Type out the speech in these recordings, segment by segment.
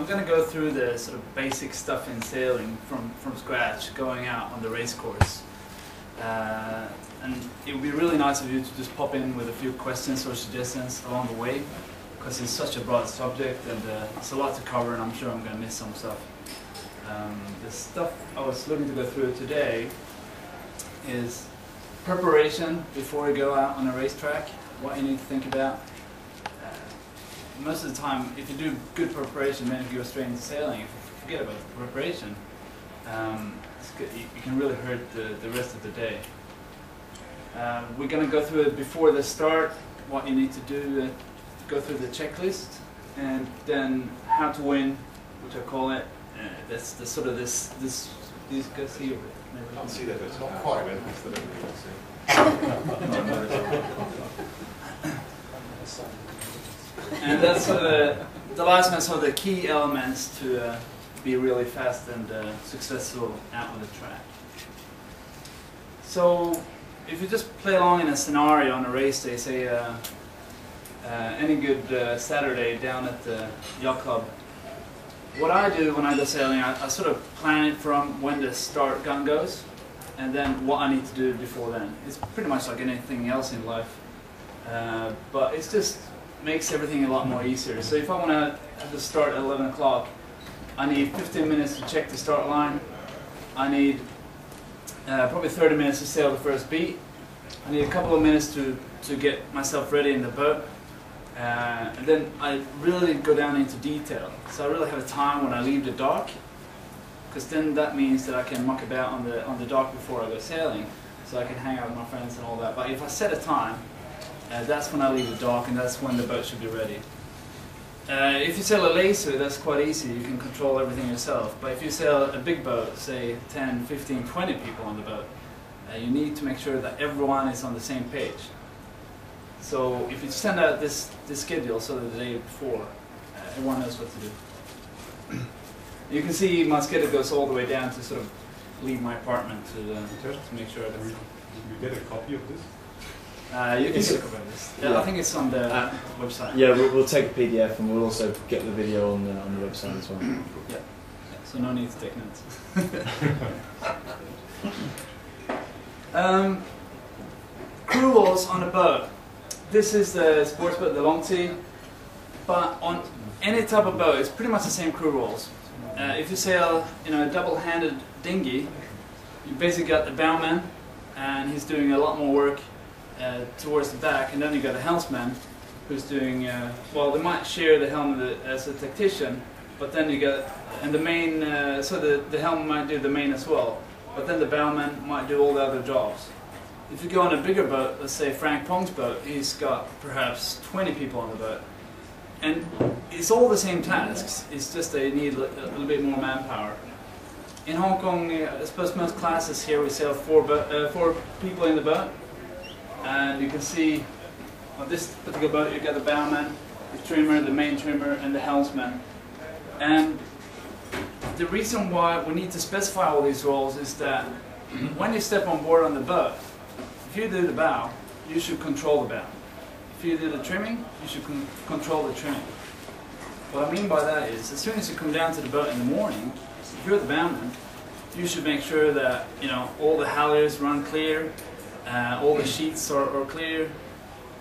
I'm going to go through the sort of basic stuff in sailing from, from scratch, going out on the race course. Uh, and it would be really nice of you to just pop in with a few questions or suggestions along the way, because it's such a broad subject and uh, it's a lot to cover, and I'm sure I'm going to miss some stuff. Um, the stuff I was looking to go through today is preparation before you go out on a racetrack, what you need to think about. Most of the time, if you do good preparation, then if you're straight into sailing, if you forget about the preparation, um, it's good, you, you can really hurt the, the rest of the day. Uh, we're going to go through it before the start, what you need to do, uh, go through the checklist, and then how to win, which I call it. Uh, that's the sort of this this these guys here. I can't see that, but it's not quite. It's the And that's the, the last one, so the key elements to uh, be really fast and uh, successful out on the track. So if you just play along in a scenario on a race day, say uh, uh, any good uh, Saturday down at the yacht club, what I do when I go sailing, I, I sort of plan it from when the start gun goes, and then what I need to do before then. It's pretty much like anything else in life, uh, but it's just makes everything a lot more easier. So if I want to have the start at 11 o'clock, I need 15 minutes to check the start line. I need uh, probably 30 minutes to sail the first beat. I need a couple of minutes to, to get myself ready in the boat. Uh, and then I really go down into detail. So I really have a time when I leave the dock, because then that means that I can muck about on the, on the dock before I go sailing, so I can hang out with my friends and all that. But if I set a time, uh, that's when I leave the dock and that's when the boat should be ready. Uh, if you sail a laser, that's quite easy. You can control everything yourself. But if you sail a big boat, say 10, 15, 20 people on the boat, uh, you need to make sure that everyone is on the same page. So if you send out this, this schedule so that the day before, uh, everyone knows what to do. You can see my schedule goes all the way down to sort of leave my apartment to, uh, to make sure that you get a copy of this? Uh, you can It's- get a copy of this. Yeah, I think it's on the Uh, website. Yeah, we'll, we'll take a PDF and we'll also get the video on the, on the website as well. Yeah, so no need to take notes. um, crew rules on a boat. This is the sports boat, the Longtze. But on any type of boat, it's pretty much the same crew rules. Uh, if you sail in a double-handed dinghy, you basically got the bowman, and he's doing a lot more work uh, towards the back, and then you got a helmsman, who's doing uh, well. They might share the helm as a tactician, but then you got and the main. Uh, so the the helm might do the main as well, but then the bowman might do all the other jobs. If you go on a bigger boat, let's say Frank Pong's boat, he's got perhaps 20 people on the boat. And it's all the same tasks, it's just they need a little bit more manpower. In Hong Kong, uh, I suppose most classes here we sail four, uh, four people in the boat. And you can see on this particular boat you've got the bowman, the trimmer, the main trimmer, and the helmsman. And the reason why we need to specify all these roles is that when you step on board on the boat, if you do the bow, you should control the bow. If you do the trimming, you should con- control the trimming. What I mean by that is, as soon as you come down to the boat in the morning, if you're the bowman, you should make sure that you know all the halyards run clear, uh, all the sheets are, are clear,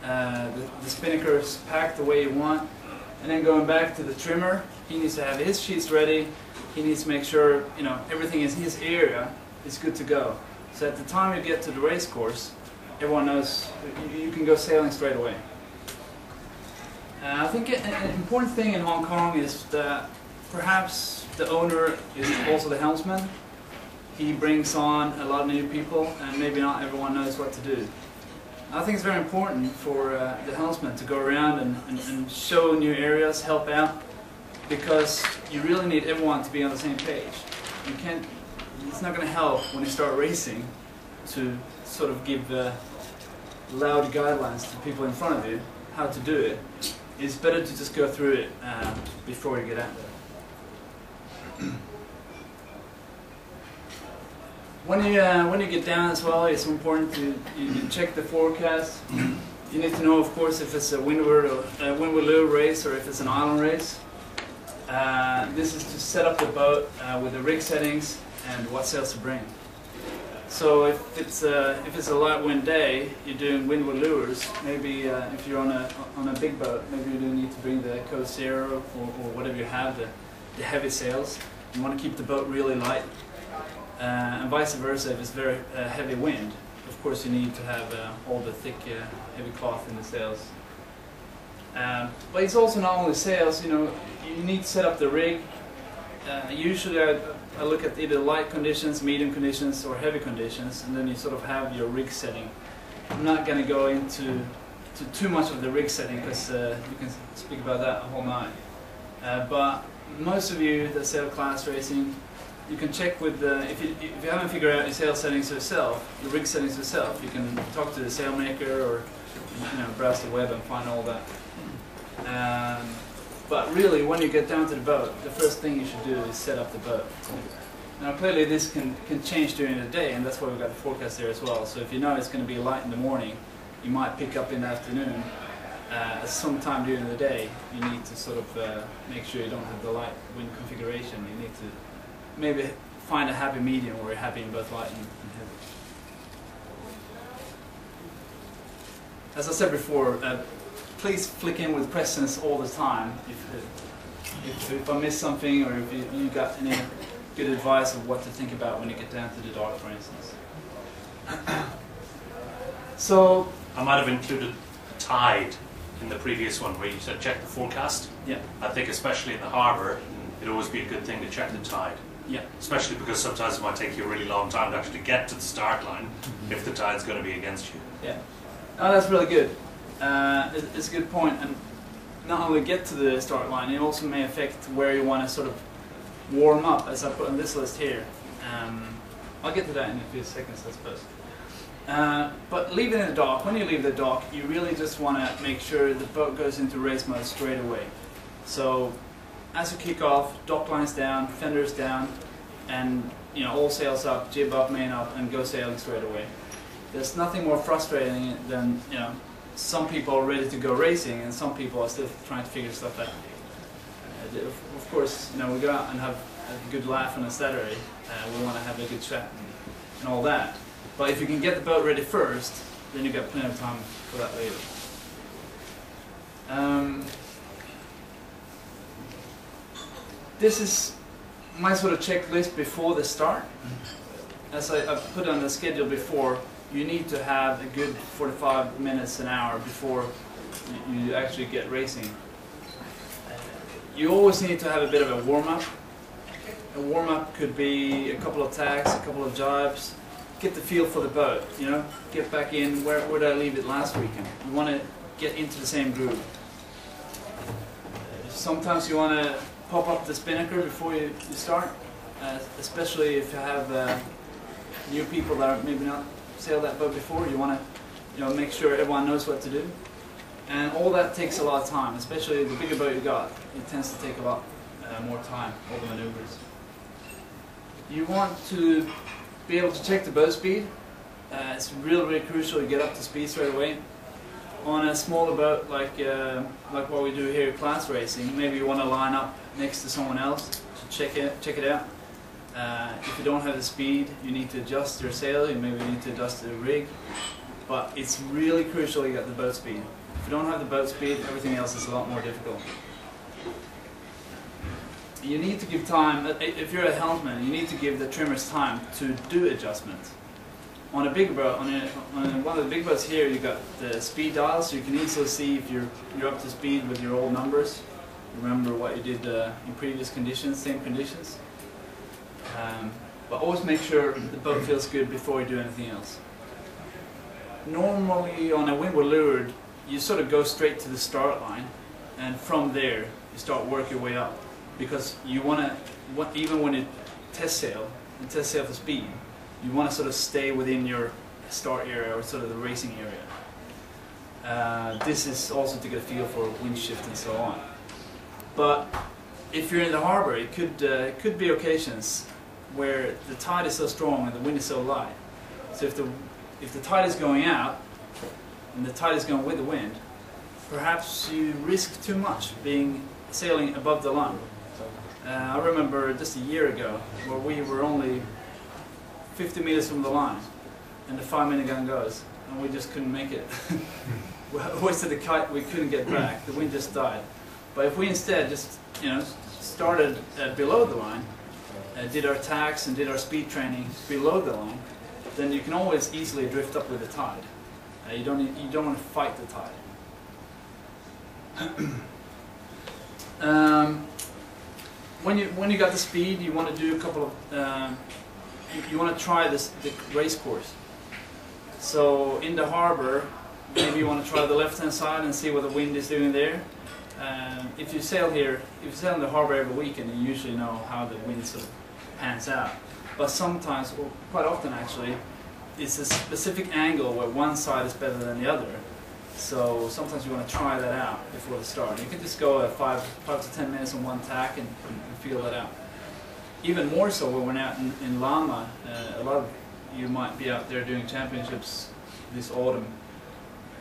uh, the, the is packed the way you want, and then going back to the trimmer, he needs to have his sheets ready. He needs to make sure you know everything in his area is good to go. So at the time you get to the race course, everyone knows you, you can go sailing straight away. Uh, I think an important thing in Hong Kong is that perhaps the owner is also the helmsman. He brings on a lot of new people, and maybe not everyone knows what to do. I think it's very important for uh, the helmsman to go around and, and, and show new areas, help out, because you really need everyone to be on the same page. You can't. It's not going to help when you start racing to sort of give uh, loud guidelines to people in front of you how to do it. It's better to just go through it um, before you get out there. When you uh, when you get down as well, it's important to you, you check the forecast. You need to know, of course, if it's a windward or a windward leeward race or if it's an island race. Uh, this is to set up the boat uh, with the rig settings and what sails to bring. So if it's a, if it's a light wind day, you're doing windward leewards. Maybe uh, if you're on a on a big boat, maybe you do need to bring the Code Zero or, or whatever you have, the, the heavy sails. You want to keep the boat really light, uh, and vice versa. If it's very uh, heavy wind, of course you need to have uh, all the thick, uh, heavy cloth in the sails. Um, but it's also not only sails. You know, you need to set up the rig. Uh, usually, I, I look at either light conditions, medium conditions, or heavy conditions, and then you sort of have your rig setting. I'm not going to go into to too much of the rig setting because uh, you can speak about that a whole night. Uh, but most of you that sail class racing, you can check with the, if you, if you haven't figured out your sail settings yourself, the rig settings yourself, you can talk to the sailmaker or you know browse the web and find all that. Um, but really, when you get down to the boat, the first thing you should do is set up the boat. Now clearly this can, can change during the day and that's why we've got the forecast there as well. So if you know it's going to be light in the morning, you might pick up in the afternoon. Uh, sometime during the day, you need to sort of uh, make sure you don't have the light wind configuration. You need to maybe find a happy medium where you're happy in both light and, and heavy. As I said before, uh, please flick in with questions all the time if, if, if I miss something or if you, you got any good advice of what to think about when you get down to the dock, for instance. so, I might have included tide in the previous one where you said check the forecast. yeah, I think especially in the harbour, it'd always be a good thing to check the tide. Yeah, Especially because sometimes it might take you a really long time to actually get to the start line if the tide's going to be against you. yeah. Oh, that's really good. Uh, it- it's a good point, and not only get to the start line, it also may affect where you want to sort of warm up, as I put on this list here. Um, I'll get to that in a few seconds, I suppose. Uh, but leaving the dock, when you leave the dock, you really just want to make sure the boat goes into race mode straight away. So, as you kick off, dock lines down, fenders down, and you know all sails up, jib up, main up, and go sailing straight away. There's nothing more frustrating than you know some people are ready to go racing, and some people are still trying to figure stuff out. Uh, of course, you know we go out and have a good laugh on a Saturday. Uh, we want to have a good chat and, and all that. But if you can get the boat ready first, then you've got plenty of time for that later. Um, this is my sort of checklist before the start. As I, I've put on the schedule before, you need to have a good 45 minutes an hour before you, you actually get racing. You always need to have a bit of a warm up. A warm up could be a couple of tacks, a couple of jibes, get the feel for the boat, you know, get back in, where, where did I leave it last weekend? You want to get into the same groove. Sometimes you want to pop up the spinnaker before you, you start, uh, especially if you have uh, new people that are maybe not sailed that boat before. You want to, you know, make sure everyone knows what to do, and all that takes a lot of time. Especially the bigger boat you got, it tends to take a lot uh, more time, all the maneuvers. You want to be able to check the boat speed. Uh, it's really, really crucial to get up to speed straight away. On a smaller boat like uh, like what we do here, in class racing, maybe you want to line up next to someone else to check it check it out. Uh, if you don't have the speed, you need to adjust your sail. You maybe need to adjust the rig. But it's really crucial you got the boat speed. If you don't have the boat speed, everything else is a lot more difficult. You need to give time. uh, If you're a helmsman, you need to give the trimmers time to do adjustments. On a big boat, on, a, on one of the big boats here, you got the speed dial, so you can easily see if you're you're up to speed with your old numbers. Remember what you did uh, in previous conditions, same conditions. Um, but always make sure the boat feels good before you do anything else. Normally, on a windward leeward, you sort of go straight to the start line, and from there you start work your way up because you want to, even when you test sail, and test sail for speed, you want to sort of stay within your start area or sort of the racing area. Uh, this is also to get a feel for wind shift and so on. But if you're in the harbor, it could uh, it could be occasions where the tide is so strong and the wind is so light. So if the if the tide is going out and the tide is going with the wind, perhaps you risk too much being sailing above the line. Uh, I remember just a year ago where we were only 50 meters from the line, and the five minute gun goes, and we just couldn't make it. we wasted the kite, we couldn't get back. The wind just died. But if we instead just, you know, started uh, below the line, uh, did our tacks and did our speed training below the line, then you can always easily drift up with the tide. Uh, you don't you don't want to fight the tide. um, when you when you got the speed, you want to do a couple of um, you, you want to try this the race course. So in the harbor, maybe you want to try the left hand side and see what the wind is doing there. Um, if you sail here, if you sail in the harbor every weekend, you usually know how the wind sort of pans out. But sometimes, or quite often actually, it's a specific angle where one side is better than the other. So sometimes you want to try that out before the start. You can just go at five, five to ten minutes on one tack and, and feel that out. Even more so when we're out in, in Lamma, uh, a lot of you might be out there doing championships this autumn,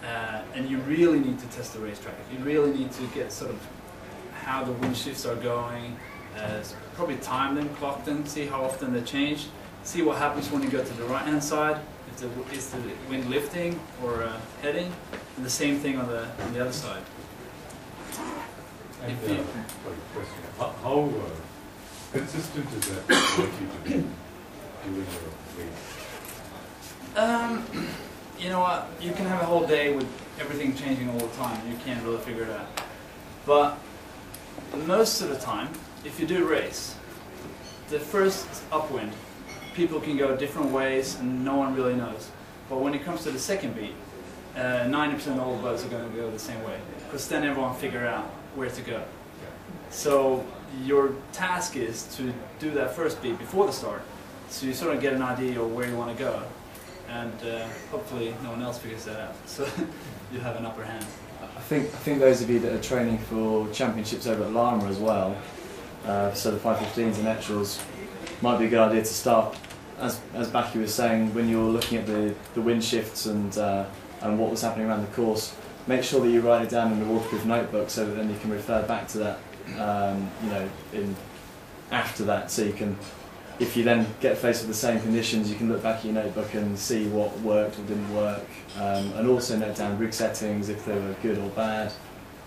uh, and you really need to test the racetrack. You really need to get sort of how the wind shifts are going, uh, probably time them, clock them, see how often they change, see what happens when you go to the right hand side, if the, is the wind lifting or uh, heading, and the same thing on the, on the other side. And, If uh, you- question. How, how uh, consistent is that likely to be during your race? Um, you know what? You can have a whole day with everything changing all the time. You can't really figure it out. But most of the time, if you do race, the first upwind, people can go different ways and no one really knows. But when it comes to the second beat, uh, 90% of all boats are going to go the same way because then everyone figure out where to go. So your task is to do that first beat before the start, so you sort of get an idea of where you want to go, and uh, hopefully no one else figures that out. So you have an upper hand. I think I think those of you that are training for championships over at Lamma as well, uh, so the 515s and Etchells, might be a good idea to start, as as Backe was saying, when you're looking at the, the wind shifts and uh, and what was happening around the course, make sure that you write it down in the waterproof notebook so that then you can refer back to that, um, you know, in after that, so you can. If you then get faced with the same conditions, you can look back at your notebook and see what worked or didn't work, um, and also note down rig settings if they were good or bad.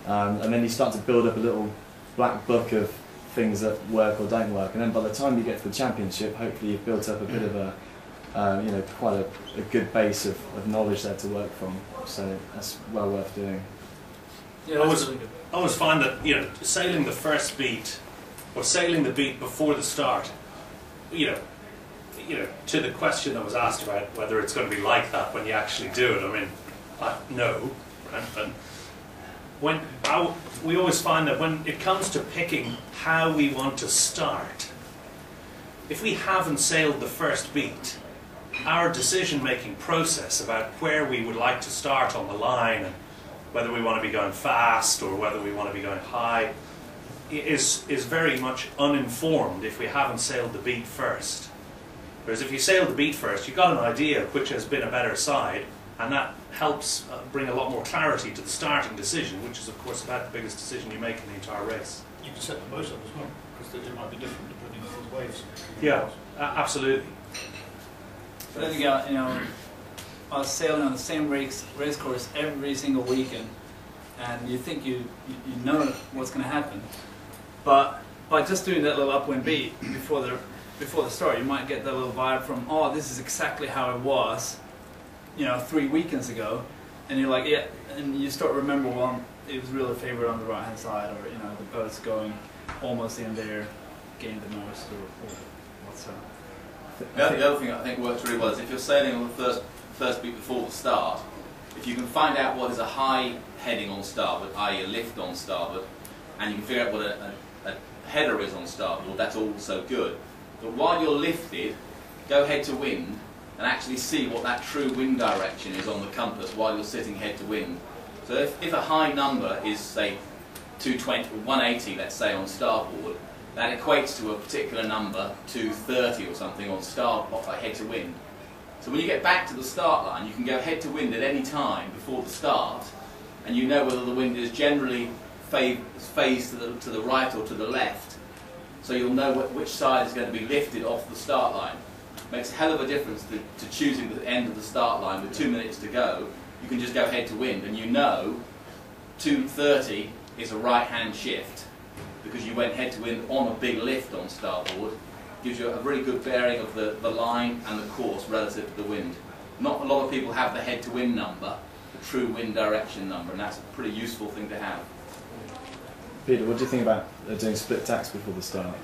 Um, and then you start to build up a little black book of things that work or don't work. And then by the time you get to the championship, hopefully you've built up a bit of a, uh, you know, quite a, a good base of, of knowledge there to work from. So that's well worth doing. Yeah, I that's was- really. I always find that you know sailing the first beat or sailing the beat before the start, you know, you know, to the question that was asked about whether it's going to be like that when you actually do it. I mean, I, no, right? But when I, we always find that when it comes to picking how we want to start, if we haven't sailed the first beat, our decision-making process about where we would like to start on the line and whether we want to be going fast or whether we want to be going high, is, is very much uninformed if we haven't sailed the beat first. Whereas if you sail the beat first, you've got an idea of which has been a better side, and that helps uh, bring a lot more clarity to the starting decision, which is, of course, about the biggest decision you make in the entire race. You can set the boat up as well, because it might be different depending on the waves. Yeah, a- absolutely. But then you got, you know, I was sailing on the same race race course every single weekend, and you think you you, you know what's going to happen, but by just doing that little upwind beat before the before the start, you might get that little vibe from, oh, this is exactly how it was, you know, three weekends ago, and you're like, yeah, and you start to remember, well, it was really favored on the right hand side, or you know, the boat's going almost in there, gained the most, or, or. The other, the other thing I think works really well is if you're sailing on the first first beat before the start, if you can find out what is a high heading on starboard, i.e. a lift on starboard, and you can figure out what a, a header is on starboard, that's also good. But while you're lifted, go head to wind and actually see what that true wind direction is on the compass while you're sitting head to wind. So if, if a high number is, say, 220, 180, let's say, on starboard, that equates to a particular number, 230 or something, on starboard, like head to wind. So when you get back to the start line, you can go head to wind at any time before the start, and you know whether the wind is generally phased to the, to the right or to the left. so you'll know wh- which side is going to be lifted off the start line. Makes a hell of a difference to, to choosing the end of the start line with two minutes to go. You can just go head to wind, and you know 230 is a right hand shift because you went head to wind on a big lift on starboard. Gives you a really good bearing of the, the line and the course relative to the wind. Not a lot of people have the head to wind number, the true wind direction number, and that's a pretty useful thing to have. Peter, what do you think about uh, doing split tacks before the start?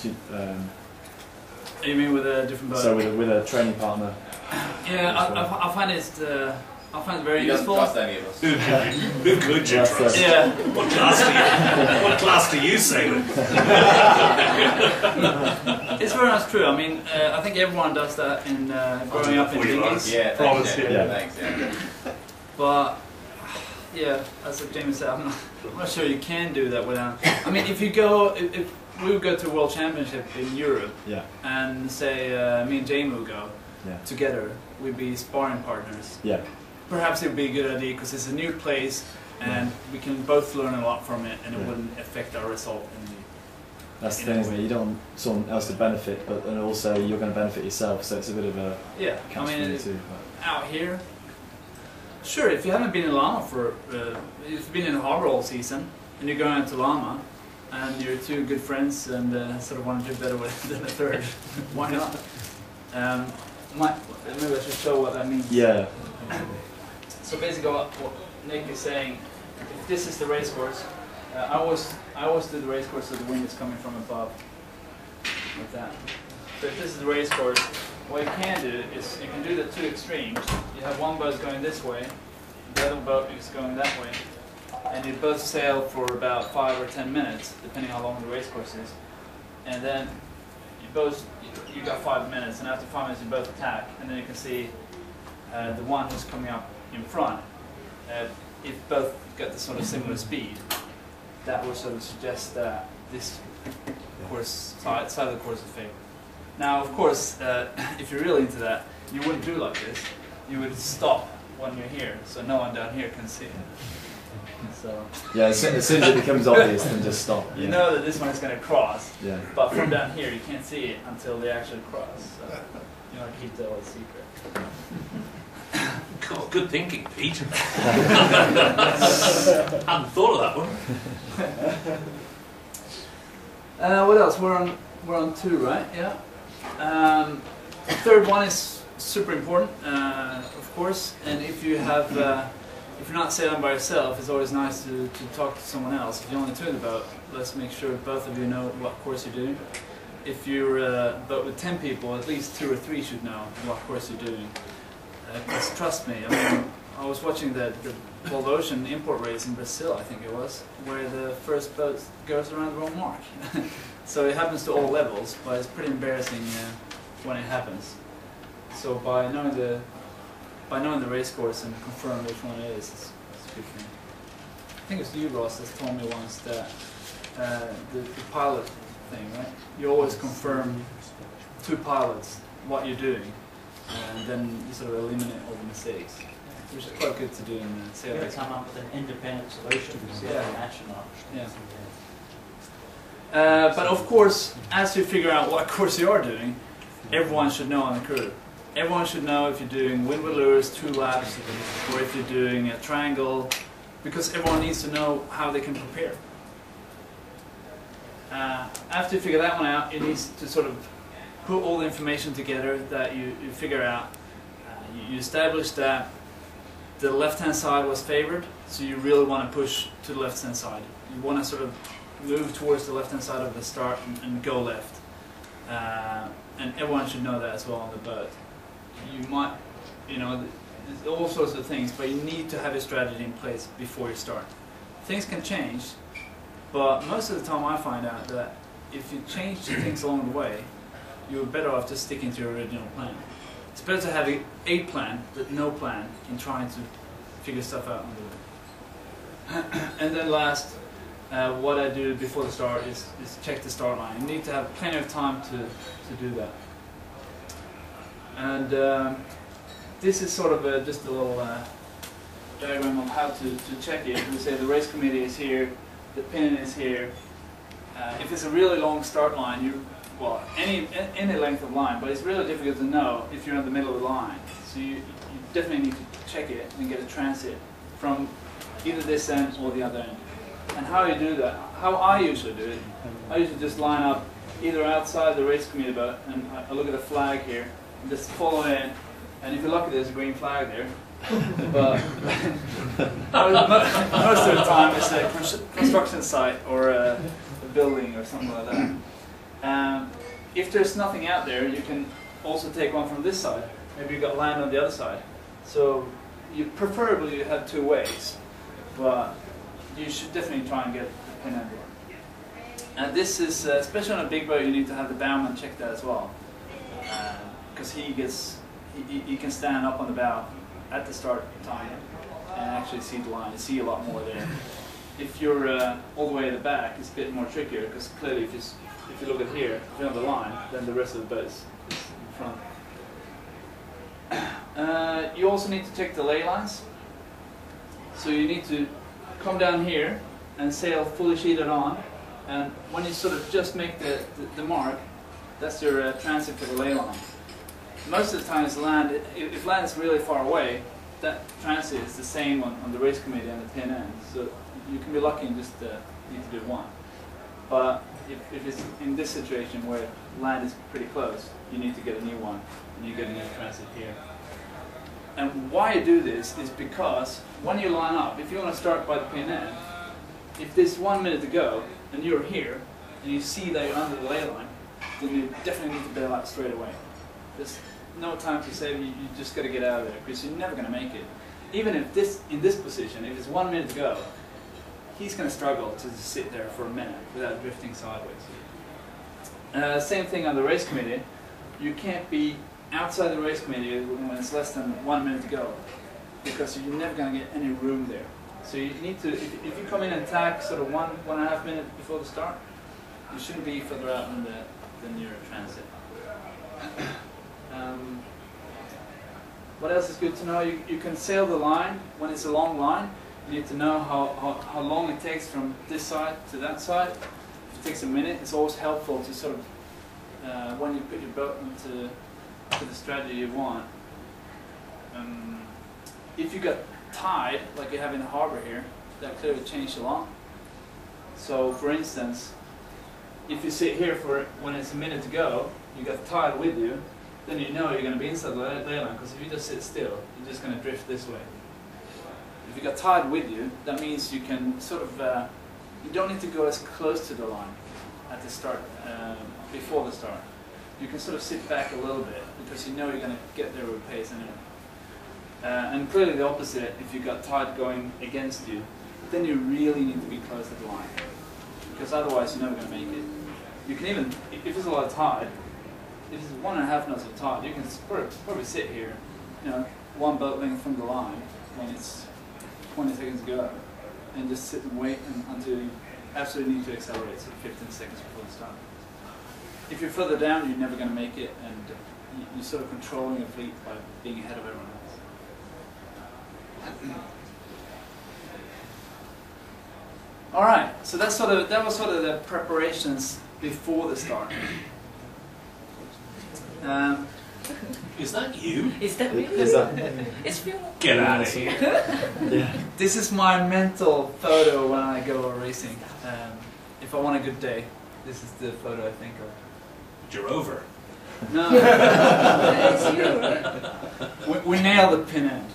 Do you, um, You mean with a different boat? so with a, with a training partner. yeah, I, I, I find it. Uh, I find it very he doesn't useful. trust any of us. Who could you, who could you That's, trust? Yeah, What class do you, what class do you sail it's very much true. I mean, uh, I think everyone does that in uh, growing up in Before you dinghies. Yeah, Promise, thanks, yeah. Thanks, yeah. But yeah, as James said, I'm not, I'm not sure you can do that without. I mean, if you go, if, if we would go to a world championship in Europe, Yeah, and say uh, me and Jamie would go yeah, together, we'd be sparring partners. yeah, Perhaps it would be a good idea because it's a new place, and we can both learn a lot from it, and it Yeah. wouldn't affect our result. In the, That's the thing, isn't? You don't want someone else to benefit, but and also you're going to benefit yourself. So it's a bit of a yeah, I mean, too. out here. Sure, if you haven't been in Lamma for, uh, if you've been in Harbour all season and you're going to Lamma and you're two good friends and uh, sort of want to do better with than a third, why not? Um, my, maybe I should show what that means. Yeah, So basically, what, what Nick is saying, if this is the race course, uh, I always I always do the race course so the wind is coming from above, like that. So if this is the race course, what you can do is you can do the two extremes. You have one boat going this way, the other boat is going that way, and you both sail for about five or ten minutes, depending how long the race course is, and then you both you, got five minutes, and after five minutes you both attack, and then you can see uh, the one who's coming up in front, uh, if both got the sort of similar speed, that would sort of suggest that this course side, side of the course is favored. Now, of course, uh, if you're really into that, you wouldn't do like this. You would stop when you're here, so no one down here can see it. So yeah. As soon, as soon as it becomes obvious, then just stop. you Yeah, know that this one is going to cross, yeah. but from down here you can't see it until they actually cross. So you want to keep that a secret. God, good thinking, Pete. Hadn't thought of that one. Uh, what else? We're on we're on two, right? Yeah. Um, the third one is super important, uh, of course. And if you have uh, if you're not sailing by yourself, it's always nice to, to talk to someone else. If you're only two in the boat, let's make sure both of you know what course you're doing. If you're uh, boat with ten people, at least two or three should know what course you're doing. Because trust me, I mean, I was watching the, the Volvo Ocean in-port race in Brazil, I think it was, where the first boat goes around the wrong mark. so it happens to all levels, but it's pretty embarrassing uh, when it happens. So by knowing the by knowing the race course and confirm which one it is, it's, it's a good thing. I think it's you, Ross, that told me once that uh, the, the pilot thing, right? You always confirm two pilots what you're doing, and then you sort of eliminate all the mistakes, which is quite good to do in the You're sailing. come up with an independent solution to see Yeah. if they match or not. Yeah. Uh, but of course, as you figure out what course you are doing, everyone should know on the crew. Everyone should know if you're doing windward lures, two laps, or if you're doing a triangle, because everyone needs to know how they can prepare. Uh, after you figure that one out, you need to sort of put all the information together that you, you figure out. Uh, you, you establish that the left-hand side was favored, so you really want to push to the left-hand side. You want to sort of move towards the left-hand side of the start and, and go left. Uh, and everyone should know that as well on the boat. You might, you know, all sorts of things, but you need to have a strategy in place before you start. Things can change, but most of the time I find out that if you change things along the way, you're better off just sticking to your original plan. It's better to have a, a plan than no plan in trying to figure stuff out on the way. and then last, uh, what I do before the start is, is check the start line. You need to have plenty of time to, to do that. And um, this is sort of a, just a little uh, diagram of how to, to check it. We say the race committee is here, the pin is here, Uh, if it's a really long start line, you well any any length of line, but it's really difficult to know if you're in the middle of the line. So you, you definitely need to check it and get a transit from either this end or the other end. And how you do that? How I usually do it, I usually just line up either outside the race committee boat, and I, I look at the flag here, and just follow in. And if you're lucky, there's a green flag there. but most of the time, it's a construction site or a, a building or something like that. Um, if there's nothing out there, you can also take one from this side. Maybe you've got land on the other side. So you preferably you have two ways, but you should definitely try and get the pin end one. And this is, uh, especially on a big boat, you need to have the bowman check that as well, because he gets, he, he- he can stand up on the bow at the start time and actually see the line, see a lot more there. If you're uh, all the way at the back, it's a bit more trickier because clearly, if you if you look at here, if you're on the line, then the rest of the boat is, is in front. Uh, you also need to check the lay lines. So you need to come down here and sail fully sheeted on, and when you sort of just make the, the, the mark, that's your uh, transit for the lay line. Most of the times land, if, if land is really far away, that transit is the same on, on the race committee and the pin end. So you can be lucky and just uh, need to do one. But if, if it's in this situation where land is pretty close, you need to get a new one, and you get a new transit here. And why I do this is because when you line up, if you want to start by the pin end, if there's one minute to go and you're here and you see that you're under the lay line, then you definitely need to bail out straight away. There's no time to save. You, you just got to get out of there because you're never going to make it. Even if this in this position, if it's one minute to go, he's going to struggle to sit there for a minute without drifting sideways. Uh, same thing on the race committee. You can't be outside the race committee when it's less than one minute to go because you're never going to get any room there. So you need to, if, if you come in and tack sort of one, one and a half minutes before the start, you shouldn't be further out than the, than your transit. Um, what else is good to know? You, you can sail the line when it's a long line. You need to know how, how, how long it takes from this side to that side. If it takes a minute, it's always helpful to sort of, uh, when you put your boat into to the strategy you want. Um, if you got tide, like you have in the harbor here, that clearly changed a lot. So, for instance, if you sit here for when it's a minute to go, you got tide with you, then you know you're going to be inside the lay line. Because if you just sit still, you're just going to drift this way. If you got tide with you, that means you can sort of uh, you don't need to go as close to the line at the start um, before the start. You can sort of sit back a little bit because you know you're going to get there with pace anyway. Uh, and clearly the opposite, if you've got tide going against you, then you really need to be close to the line. Because otherwise you're never going to make it. You can even, if there's a lot of tide, if it's one and a half knots of tide, you can probably, sit here, you know, one boat length from the line when it's 20 seconds to go, and just sit and wait and, until you absolutely need to accelerate, so 15 seconds before the start. If you're further down, you're never going to make it, and uh, you- you're sort of controlling your fleet by being ahead of everyone else. All right, so that's sort of that was sort of the preparations before the start. Um, Is that you? Is that me? Is that? It's Fiona. Get out of here. Yeah. this is my mental photo when I go racing. Um, if I want a good day, this is the photo I think of. You're over. No, it's you, right? we, we nailed the pin end,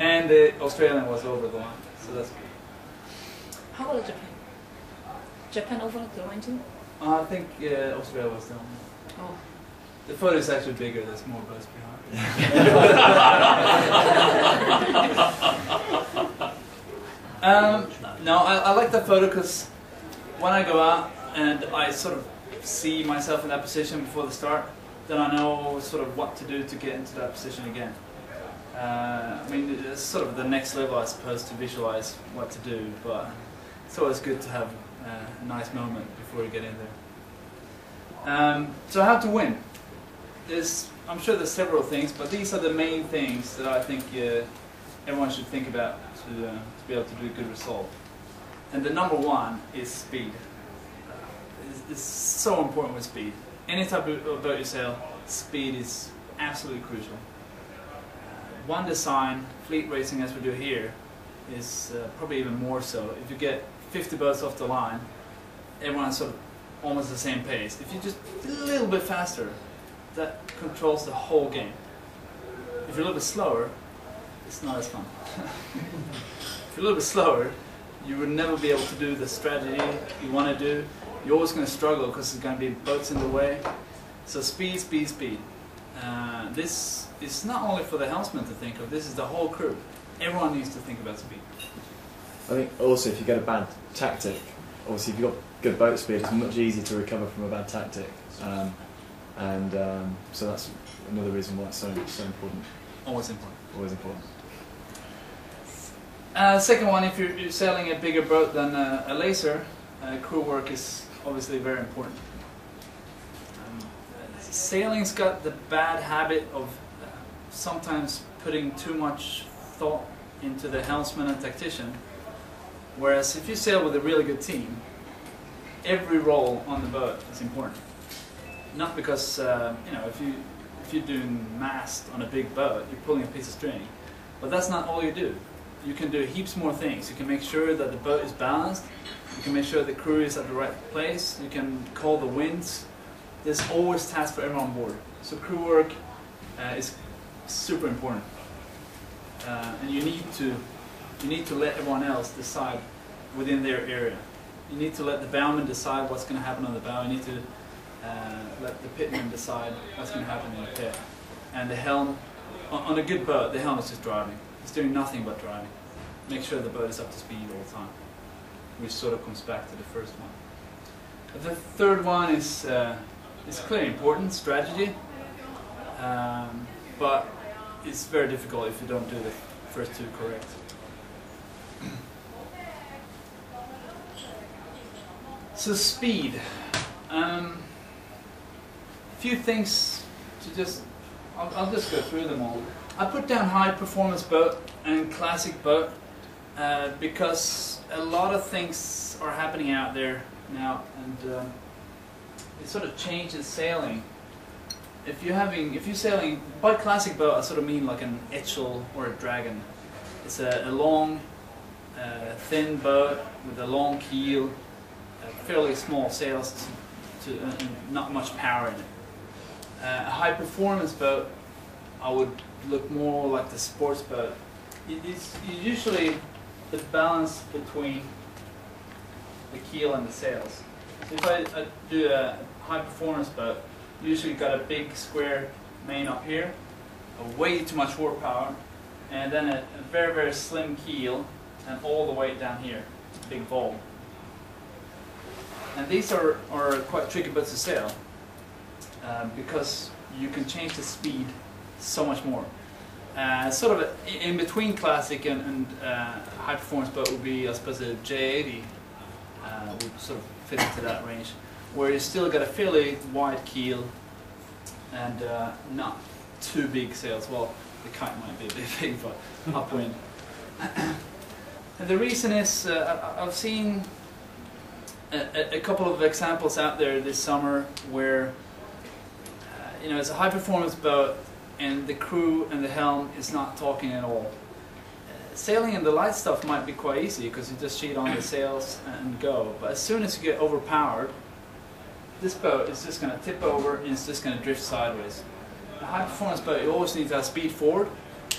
and the Australian was over the line, so that's good. How about Japan? Japan over the line too? Uh, I think uh, Australia was the one. Oh. The photo is actually bigger. There's more boats behind. um, no, I, I like that photo because when I go out and I sort of see myself in that position before the start, then I know sort of what to do to get into that position again. Uh, I mean, it's sort of the next level, I suppose, to visualize what to do, but it's always good to have uh, a nice moment before you get in there. Um, so how to win? There's, I'm sure there's several things, but these are the main things that I think uh, everyone should think about to, uh, to be able to do a good result. And the number one is speed. Is, is so important with speed. Any type of boat you sail, speed is absolutely crucial. Uh, one design, fleet racing as we do here, is uh, probably even more so. If you get 50 boats off the line, everyone's sort of almost the same pace. If you're just a little bit faster, that controls the whole game. If you're a little bit slower, it's not as fun. if you're a little bit slower, you would never be able to do the strategy you want to do. You're always going to struggle because there's going to be boats in the way. So speed, speed, speed. Uh, this is not only for the helmsman to think of, this is the whole crew. Everyone needs to think about speed. I think also if you get a bad tactic, obviously if you've got good boat speed, it's much easier to recover from a bad tactic. Um, and um, so that's another reason why it's so, so important, Always important. always important. Uh, second one, if you're, you're sailing a bigger boat than a, a laser, uh, crew work is obviously very important. Um, sailing's got the bad habit of uh, sometimes putting too much thought into the helmsman and tactician, whereas if you sail with a really good team, every role on the boat is important. Not because uh, you know if you if you're doing mast on a big boat, you're pulling a piece of string, but that's not all you do you can do heaps more things. You can make sure that the boat is balanced. You can make sure the crew is at the right place. You can call the winds. There's always tasks for everyone on board. So crew work uh, is super important, uh, and you need to you need to let everyone else decide within their area. You need to let the bowman decide what's going to happen on the bow. You need to uh, let the pitman decide what's going to happen in the pit. And the helm, on, on a good boat, the helm is just driving. It's doing nothing but driving. Make sure the boat is up to speed all the time, which sort of comes back to the first one. The third one is uh, is clearly important, strategy, um, but it's very difficult if you don't do the first two correct. So speed. Um, few things to just. I'll, I'll just go through them all. I put down high performance boat and classic boat uh, because a lot of things are happening out there now, and um, it sort of changes sailing. If you're having, if you're sailing by classic boat, I sort of mean like an Etchel or a Dragon. It's a, a long, uh, thin boat with a long keel, fairly small sails, to, to, uh, and not much power in it. Uh, a high performance boat, I would look more like the sports boat. It is usually the balance between the keel and the sails. So if I, I do a high performance boat, usually got a big square main up here, a way too much horsepower, and then a, a very very slim keel, and all the way down here, big bulb. And these are, are quite tricky boats to sail um, because you can change the speed so much more. Uh, sort of a, in between classic and, and uh, high performance boat would be, I suppose, a J80 uh, would sort of fit into that range, where you still got a fairly wide keel and uh, not too big sails. Well, the kite might be a bit big, but upwind. and the reason is uh, I've seen a, a- a couple of examples out there this summer where uh, you know it's a high performance boat and the crew and the helm is not talking at all. Uh, Sailing in the light stuff might be quite easy because you just sheet on the sails and go. But as soon as you get overpowered, this boat is just going to tip over and it's just going to drift sideways. A high performance boat, you always need to have speed forward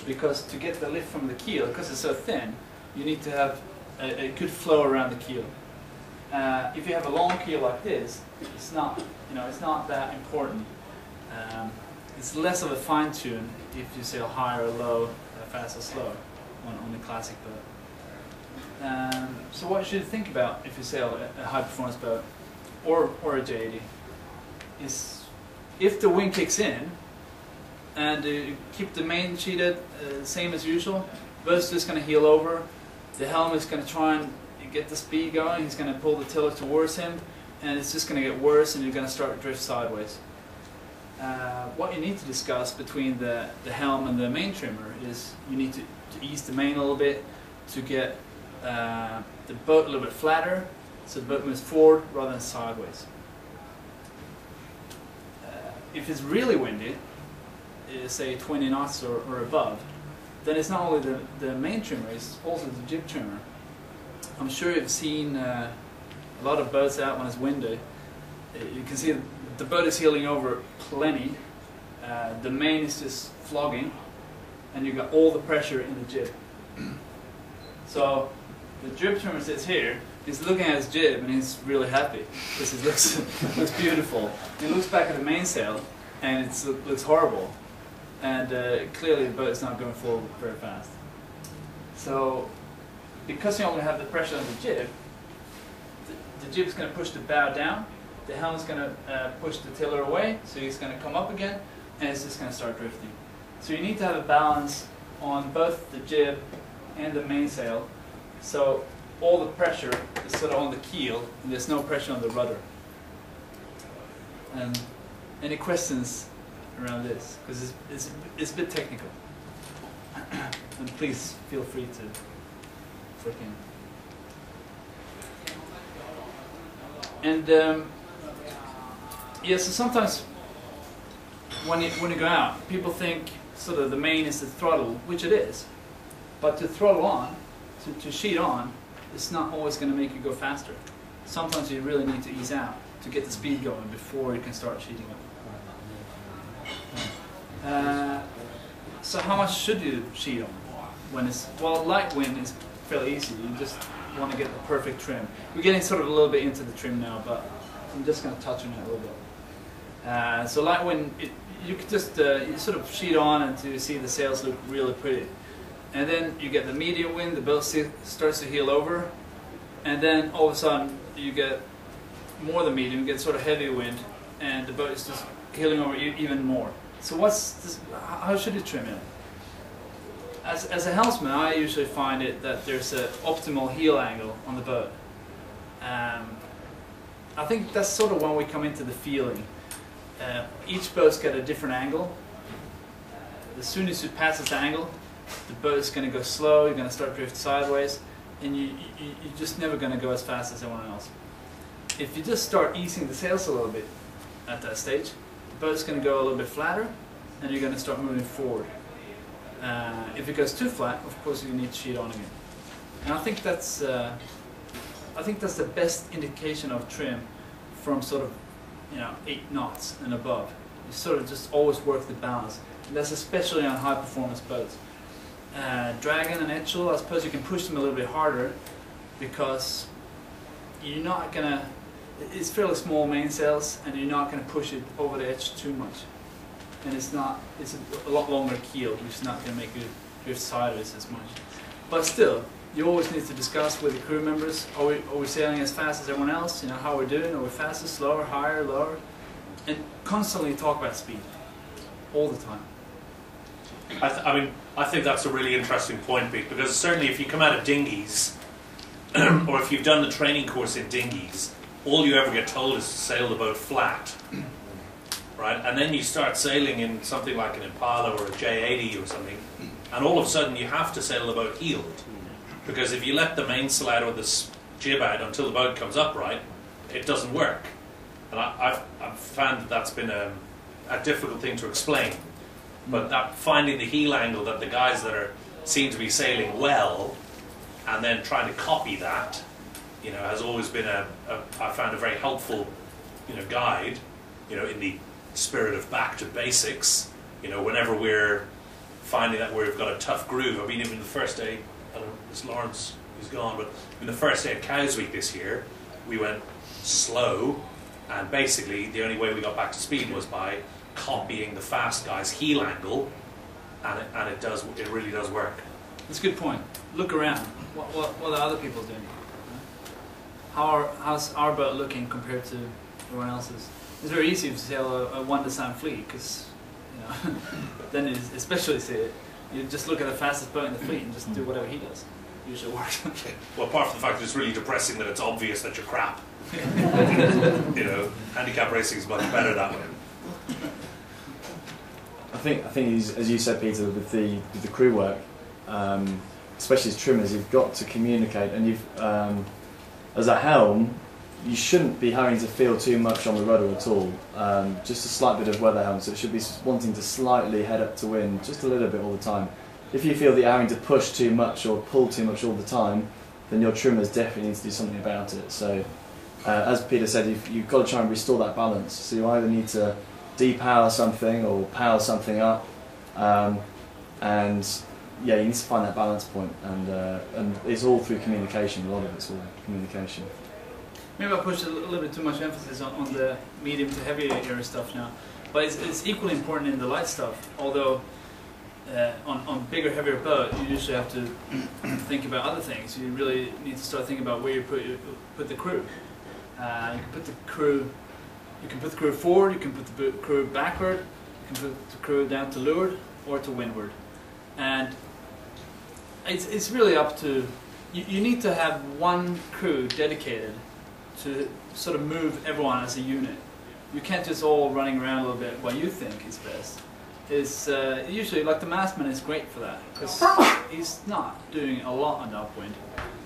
because to get the lift from the keel, because it's so thin, you need to have a, a good flow around the keel. Uh, if you have a long keel like this, it's not, you know, it's not that important. Um, it's less of a fine tune if you sail high or low, fast or slow on, on the classic boat. Um, so what should you think about if you sail a, a high performance boat or, or a J80 is if the wind kicks in and you keep the main sheeted uh, same as usual, the boat's just going to heel over, the helm is going to try and get the speed going, he's going to pull the tiller towards him and it's just going to get worse and you're going to start to drift sideways. Uh, what you need to discuss between the, the helm and the main trimmer is you need to, to ease the main a little bit to get uh, the boat a little bit flatter so the boat moves forward rather than sideways. if it's really windy, uh, say 20 knots or, or above, then it's not only the, the main trimmer, it's also the jib trimmer. I'm sure you've seen uh, a lot of boats out when it's windy. Uh, You can see the boat is heeling over plenty. Uh, the main is just flogging, and you got all the pressure in the jib. So the jib trimmer sits here. He's looking at his jib and he's really happy because it looks looks beautiful. He looks back at the mainsail and it looks horrible, and uh, clearly the boat is not going forward very fast. So because you only have the pressure on the jib, the, the jib is going to push the bow down. The helm is going to uh, push the tiller away, so he's going to come up again, and it's just going to start drifting. So you need to have a balance on both the jib and the mainsail, so all the pressure is sort of on the keel, and there's no pressure on the rudder. And any questions around this? Because it's, it's, it's a bit technical. and please feel free to freaking. And um, yeah, so sometimes when you, when you go out, people think sort of the main is the throttle, which it is. But to throttle on, to, to sheet on, it's not always going to make you go faster. Sometimes you really need to ease out to get the speed going before you can start sheeting up. Uh, so how much should you sheet on when it's well light wind is fairly easy. You just want to get the perfect trim. We're getting sort of a little bit into the trim now, but I'm just going to touch on it a little bit. Uh, so like when it, you just uh, you sort of sheet on until you see the sails look really pretty. And then you get the medium wind, the boat starts to heel over, and then all of a sudden you get more than medium, you get sort of heavy wind, and the boat is just heeling over even more. So what's this, how should you trim it? As, as a helmsman, I usually find it that there's an optimal heel angle on the boat. Um, I think that's sort of when we come into the feeling. Uh, each boat's got a different angle. Uh, as soon as you pass this angle, the boat is going to go slow, you're going to start drift sideways, and you, you, you're just never going to go as fast as anyone else. If you just start easing the sails a little bit at that stage, the boat's going to go a little bit flatter, and you're going to start moving forward. Uh, if it goes too flat, of course you need to sheet on again. And I think that's uh, I think that's the best indication of trim from sort of you know eight knots and above. You sort of just always work the balance. And that's especially on high performance boats. Uh, Dragon and Etchel, I suppose you can push them a little bit harder because you're not gonna. It's fairly small mainsails, and you're not gonna push it over the edge too much. And it's not. It's a, lot longer keel, which is not gonna make you drift sideways as much. But still, you always need to discuss with the crew members. Are we, are we sailing as fast as everyone else? You know how we're doing. Are we faster, slower, higher, lower? And constantly talk about speed, all the time. I, th- I mean, I think that's a really interesting point, Pete, because certainly if you come out of dinghies, or if you've done the training course in dinghies, all you ever get told is to sail the boat flat, right? And then you start sailing in something like an Impala or a J80 or something, and all of a sudden you have to sail the boat heeled, because if you let the mainsail out or the jib out until the boat comes upright, it doesn't work. And I, I've, I've found that that's been a, a difficult thing to explain. But that finding the heel angle that the guys that are seem to be sailing well, and then trying to copy that, you know, has always been a, a I found a very helpful, you know, guide, you know, in the spirit of back to basics. You know, whenever we're finding that we've got a tough groove. I mean, even the first day, It's Lawrence who's gone, but in the first day of Cowes Week this year, we went slow, and basically the only way we got back to speed was by copying the fast guy's heel angle, and it, and it does it really does work. That's a good point. Look around. What, what, what are other people doing? How are, how's our boat looking compared to everyone else's? It's very easy to sail a, a one design fleet because, you know, then especially see it, you just look at the fastest boat in the fleet and just do whatever he does. Usually works. Well, apart from the fact that it's really depressing that it's obvious that you're crap. you know, handicap racing is much better that way. I think I think as, as you said, Peter, with the with the crew work, um, especially as trimmers, you've got to communicate, and you've um, as a helm, you shouldn't be having to feel too much on the rudder at all. Um, just a slight bit of weather helm, so it should be wanting to slightly head up to wind just a little bit all the time. If you feel that you're having to push too much or pull too much all the time, then your trimmers definitely need to do something about it. So, uh, as Peter said, you've, you've got to try and restore that balance. So you either need to depower something or power something up, um, and yeah, you need to find that balance point, and uh, and it's all through communication. A lot of it's all communication. Maybe I pushed a little bit too much emphasis on, on the medium to heavy air stuff now, but it's, it's equally important in the light stuff. Although uh, on on bigger, heavier boat, you usually have to think about other things. You really need to start thinking about where you put put the crew. Uh, you can put the crew, you can put the crew forward. You can put the crew backward. You can put the crew down to leeward or to windward, and it's it's really up to. You, you need to have one crew dedicated to sort of move everyone as a unit. You can't just all running around a little bit what you think is best. Is uh, usually like the mastman is great for that because he's not doing a lot on the upwind,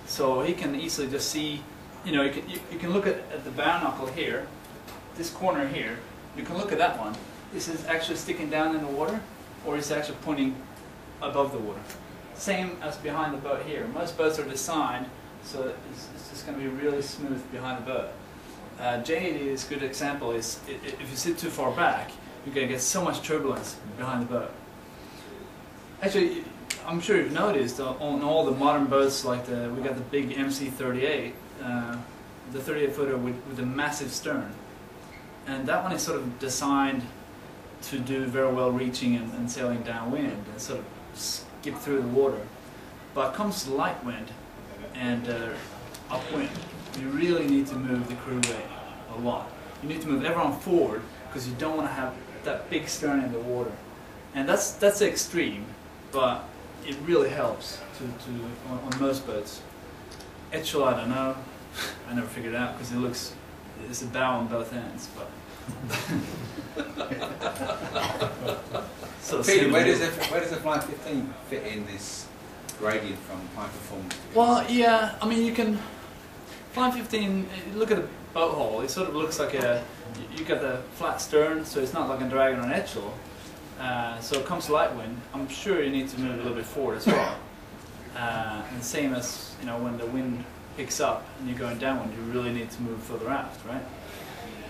so he can easily just see. You know, you can you, you can look at, at the bow knuckle here, this corner here. You can look at that one. This is it actually sticking down in the water, or is it actually pointing above the water? Same as behind the boat here. Most boats are designed so that it's, it's going to be really smooth behind the boat. Uh, J80 is a good example. Is if you sit too far back, you're going to get so much turbulence behind the boat. Actually, I'm sure you've noticed on all the modern boats, like the we got the big MC38, uh, the 38 footer with, with a massive stern, and that one is sort of designed to do very well reaching and, and sailing downwind and sort of skip through the water. But comes light wind and uh, upwind, you really need to move the crew weight a lot. You need to move everyone forward because you don't want to have that big stern in the water. And that's that's extreme, but it really helps to, to on, on most boats. Etchel, I don't know. I never figured it out because it looks it's a bow on both ends, but. of Peter, where does, the, where does the Fly 15 fit in this gradient from high performance? Well, yeah, I mean, you can. Flying 15, uh, look at the boat hole, it sort of looks like a. You you got the flat stern, so it's not like a dragon or an Etchel. Uh, so it comes light wind. I'm sure you need to move a little bit forward as well. Uh, and same as, you know, when the wind picks up and you're going downwind, you really need to move further aft, right?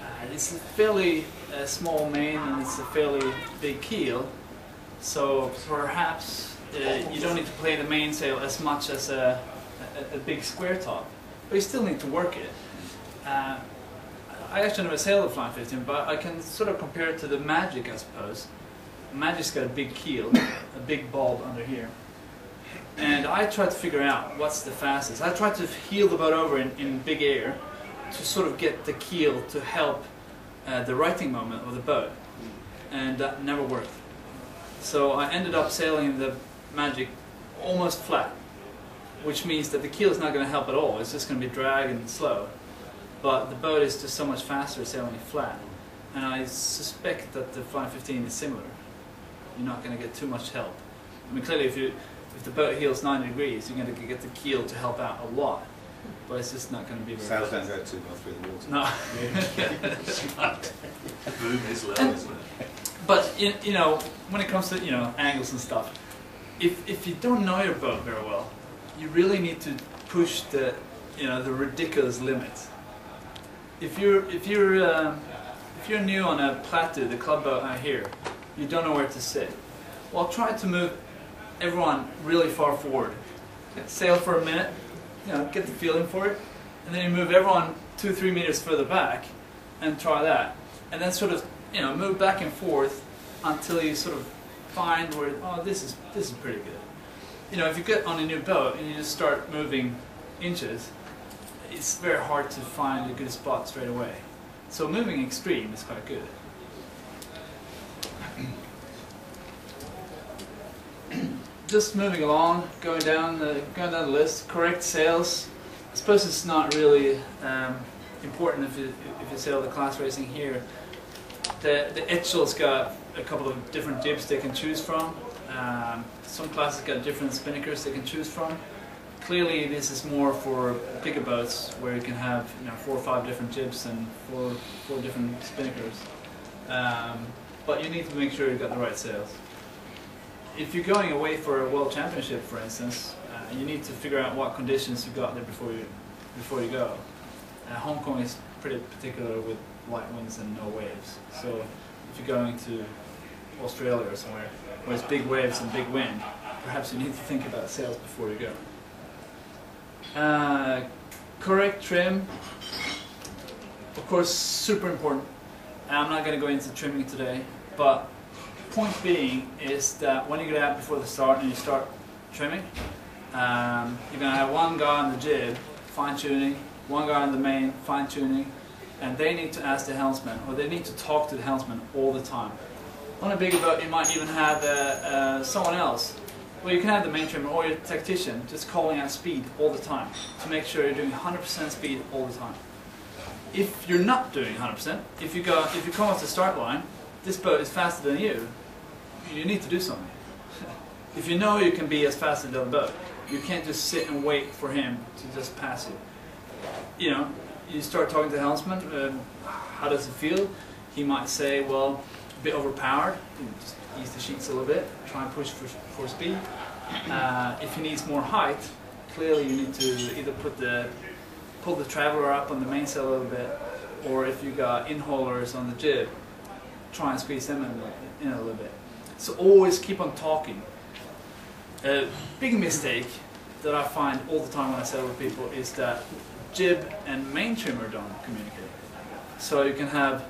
Uh, it's a fairly uh, small main and it's a fairly big keel, so perhaps uh, you don't need to play the mainsail as much as a, a, a big square top, but you still need to work it. Uh, I actually never sailed a Flying 15, but I can sort of compare it to the Magic, I suppose. Magic's got a big keel, a big bulb under here. And I tried to figure out what's the fastest. I tried to heel the boat over in, in big air to sort of get the keel to help uh, the righting moment of the boat. And that never worked. So I ended up sailing the Magic almost flat, which means that the keel is not going to help at all. It's just going to be drag and slow. But the boat is just so much faster sailing flat. And I suspect that the Flying 15 is similar. You're not going to get too much help. I mean, clearly, if you if the boat heels 90 degrees, you're going to get the keel to help out a lot. But it's just not going to be very Sails good. don't go too well through the water. No. Boom is low, isn't it? But you, you know, when it comes to you know angles and stuff, if if you don't know your boat very well, you really need to push the you know the ridiculous limits. If you're if you're uh, if you're new on a Platu, the club boat out here, you don't know where to sit. Well, try to move everyone really far forward. Sail for a minute, you know, get the feeling for it, and then you move everyone two three meters further back, and try that, and then sort of you know move back and forth until you sort of find where oh this is this is pretty good. You know, if you get on a new boat and you just start moving inches, it's very hard to find a good spot straight away. So moving extreme is quite good. Just moving along, going down the going down the list. Correct sails. I suppose it's not really um, important if you if you sail the class racing here. The the Etchel's got a couple of different jibs they can choose from. Um, some classes got different spinnakers they can choose from. clearly, this is more for bigger boats where you can have you know four or five different jibs and four four different spinnakers. Um, but you need to make sure you've got the right sails. If you're going away for a world championship, for instance, uh, you need to figure out what conditions you've got there before you before you go. Uh, Hong Kong is pretty particular with light winds and no waves. So if you're going to Australia or somewhere where big waves and big wind, perhaps you need to think about sails before you go. Uh, correct trim, of course, super important. I'm not going to go into trimming today, but point being is that when you get out before the start and you start trimming, um, you're going to have one guy on the jib, fine tuning, one guy on the main, fine tuning, and they need to ask the helmsman, or they need to talk to the helmsman all the time. On a bigger boat, you might even have uh, uh, someone else. Well, you can have the main trimmer or your tactician just calling out speed all the time to make sure you're doing 100% speed all the time. If you're not doing 100%, if you go, if you come off the start line, this boat is faster than you, you need to do something. if you know you can be as fast as the boat, you can't just sit and wait for him to just pass you. You know, you start talking to the helmsman, um, how does it feel? He might say, well, bit overpowered, you just ease the sheets a little bit, try and push for, for speed. Uh, if he needs more height, clearly you need to either put the, pull the traveler up on the mainsail a little bit, or if you got in-haulers on the jib, try and squeeze them in, in a little bit. So always keep on talking. A big mistake that I find all the time when I sail with people is that jib and main trimmer don't communicate. So you can have,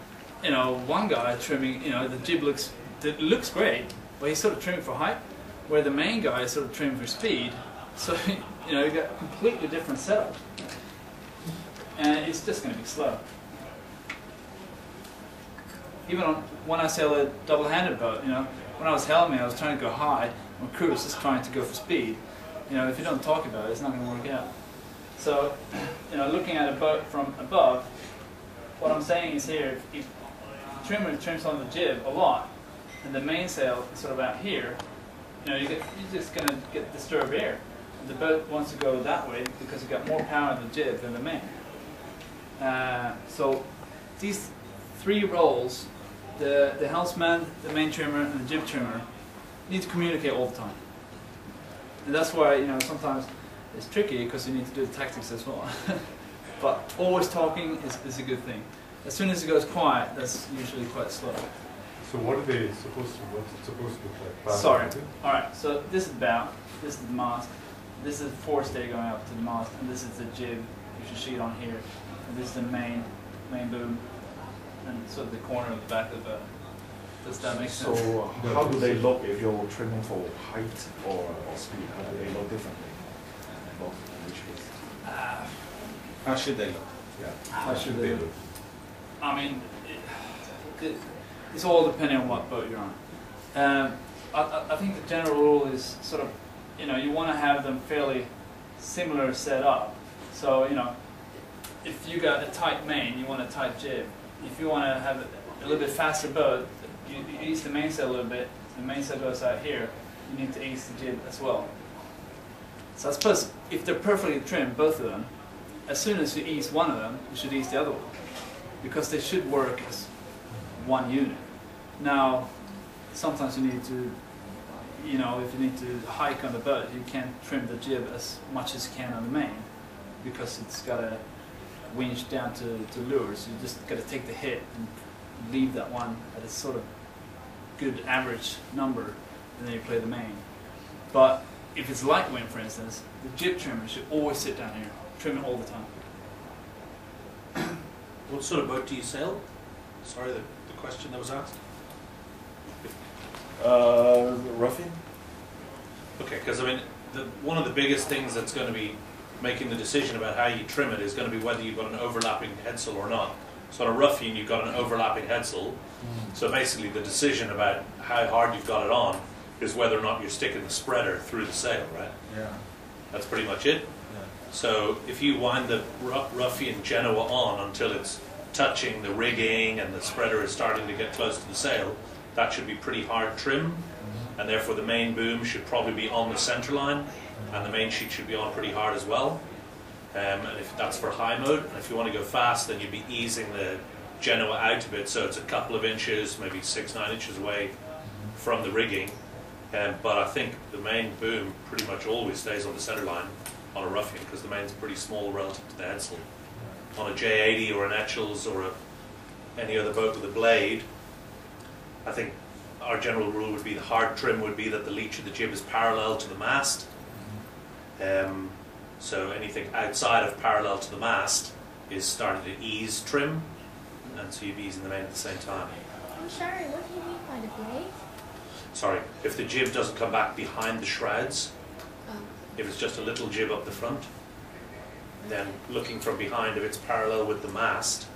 you know, one guy trimming, you know, the jib looks it looks great, but he's sort of trimming for height, where the main guy is sort of trimming for speed. So you know you've got a completely different setup, and it's just going to be slow. Even on when I sail a double-handed boat, you know, when I was helming, I was trying to go high, when crew was just trying to go for speed. You know, if you don't talk about it, it's not going to work out. So, you know, looking at a boat from above, what I'm saying is here, if, if trimmer trims on the jib a lot, and the mainsail is sort of out here, you know, you get, you're just going to get disturbed air. The boat wants to go that way because you've got more power in the jib than the main. Uh, so these three roles, the, the helmsman, the main trimmer, and the jib trimmer, need to communicate all the time. And that's why, you know, sometimes it's tricky because you need to do the tactics as well. but always talking is, is a good thing. As soon as it goes quiet, that's usually quite slow. So what are they supposed to, what's it supposed to look like? Bow Sorry. Alright, so this is bow, this is the mast, this is the forestay going up to the mast, and this is the jib, you should see it on here. And this is the main, main boom, and sort of the corner of the back of the boat. Does that make sense? So how do they look if you're trimming for height or, or speed? How do they look differently? Both in which case? Uh, How should they look? Yeah. How should they look? I mean, it, it, it's all depending on what boat you're on. Um, I, I- think the general rule is sort of, you know, you want to have them fairly similar set up. So, you know, if you got a tight main, you want a tight jib. If you want to have a little bit faster boat, you, you ease the mainsail a little bit. The mainsail goes out here. You need to ease the jib as well. So I suppose if they're perfectly trimmed, both of them, as soon as you ease one of them, you should ease the other one. Because they should work as one unit. Now, sometimes you need to, you know, if you need to hike on the boat, you can't trim the jib as much as you can on the main because it's got a winch down to, to lures. You just got to take the hit and leave that one at a sort of good average number, and then you play the main. But if it's light wind, for instance, the jib trimmer should always sit down here, trim it all the time. What sort of boat do you sail? Sorry, the, the question that was asked. Uh, Ruffian? Okay, because I mean, the, one of the biggest things that's going to be making the decision about how you trim it is going to be whether you've got an overlapping headsail or not. So on a Ruffian, you've got an overlapping headsail. So basically, the decision about how hard you've got it on is whether or not you're sticking the spreader through the sail, right? Yeah. That's pretty much it. So if you wind the ruffian Genoa on until it's touching the rigging and the spreader is starting to get close to the sail, that should be pretty hard trim. and therefore the main boom should probably be on the center line, and the main sheet should be on pretty hard as well. Um, and if that's for high mode, and if you want to go fast, then you'd be easing the Genoa out a bit, so it's a couple of inches, maybe six, nine inches away from the rigging. Um, but I think the main boom pretty much always stays on the center line on a Ruffian because the main's pretty small relative to the headsail. On a J80 or an Etchells or a, any other boat with a blade, I think our general rule would be the hard trim would be that the leech of the jib is parallel to the mast. Um, so anything outside of parallel to the mast is starting to ease trim, and so you'd be easing the main at the same time. I'm sorry, what do you mean by the blade? Sorry, if the jib doesn't come back behind the shrouds, Oh. if it's just a little jib up the front, then looking from behind, if it's parallel with the mast,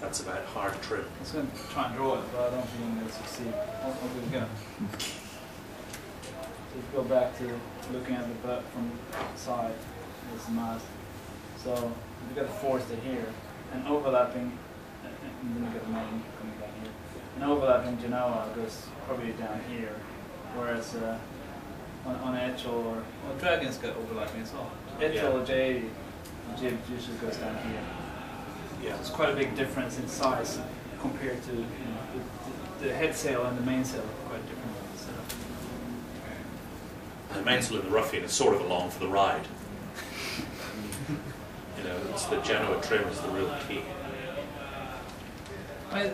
that's about hard trim. I was going to try and draw it, but I don't think I'm going to succeed. I'll, I'll give it a go. So if you go back to looking at the butt from the side, this mast. So you've got the forestay here, and overlapping, and and then you got the main coming down here. And overlapping Genoa goes probably down here, whereas uh, on, on Etchel or, well, Dragon's got overlapping as well. Etchel Yeah. or J80, jib usually goes down here. Yeah. it's quite a big difference in size compared to you know, the, the, the head sail and the mainsail are quite different. So, The mainsail and the Ruffian is sort of along for the ride. you know, it's the Genoa trim is the real key. I,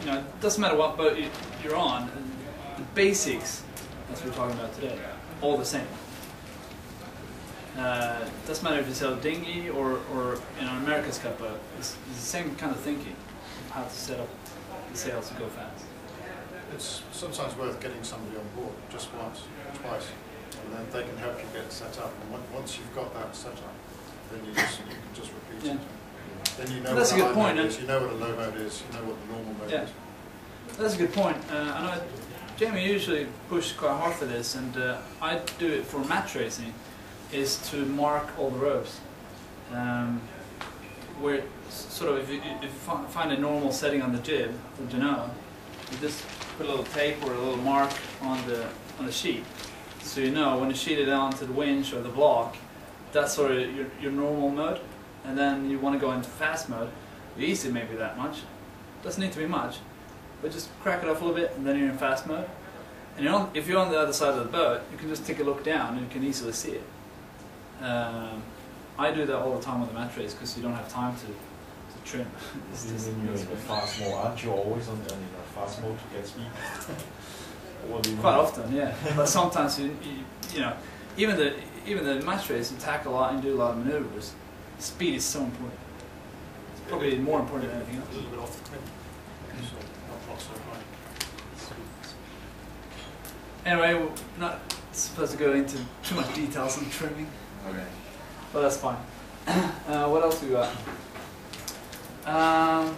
you know, it doesn't matter what boat you, you're on, the basics, as we're talking about today, all the same. Uh, it doesn't matter if you sail a dinghy or, or know, an America's Cup boat, it's, it's the same kind of thinking how to set up the sails to go fast. It's sometimes worth getting somebody on board, just once, twice, and then they can help you get set up. And once you've got that set up, then you just, you can just repeat it. Then you know That's what a a good point, mode is, you know what a low mode is, you know what the normal mode Yeah. is. That's a good point. Uh, I know Jamie usually pushes quite hard for this, and uh, I do it for match racing, is to mark all the ropes. Um, where sort of if you, if you find a normal setting on the jib, the Genoa, you just put a little tape or a little mark on the on the sheet, so you know when you sheet it onto the winch or the block, that's sort of your, your normal mode, and then you want to go into fast mode. You ease it maybe that much, doesn't need to be much, but just crack it off a little bit, and then you're in fast mode. And you're on, if you're on the other side of the boat, you can just take a look down and you can easily see it. Um, I do that all the time with the match race because you don't have time to, to trim. It's just- when you're in the fast mode, aren't you always on the in the fast mode to get speed? what do you Quite often, yeah. but sometimes you, you, you know, even the even the match race, you tack a lot and do a lot of maneuvers. Speed is so important. It's probably more important than anything else. A else. little bit off the cliff, so not, not so high. Anyway, we're not supposed to go into too much details on trimming. Okay. But that's fine. Uh, what else we got? Um,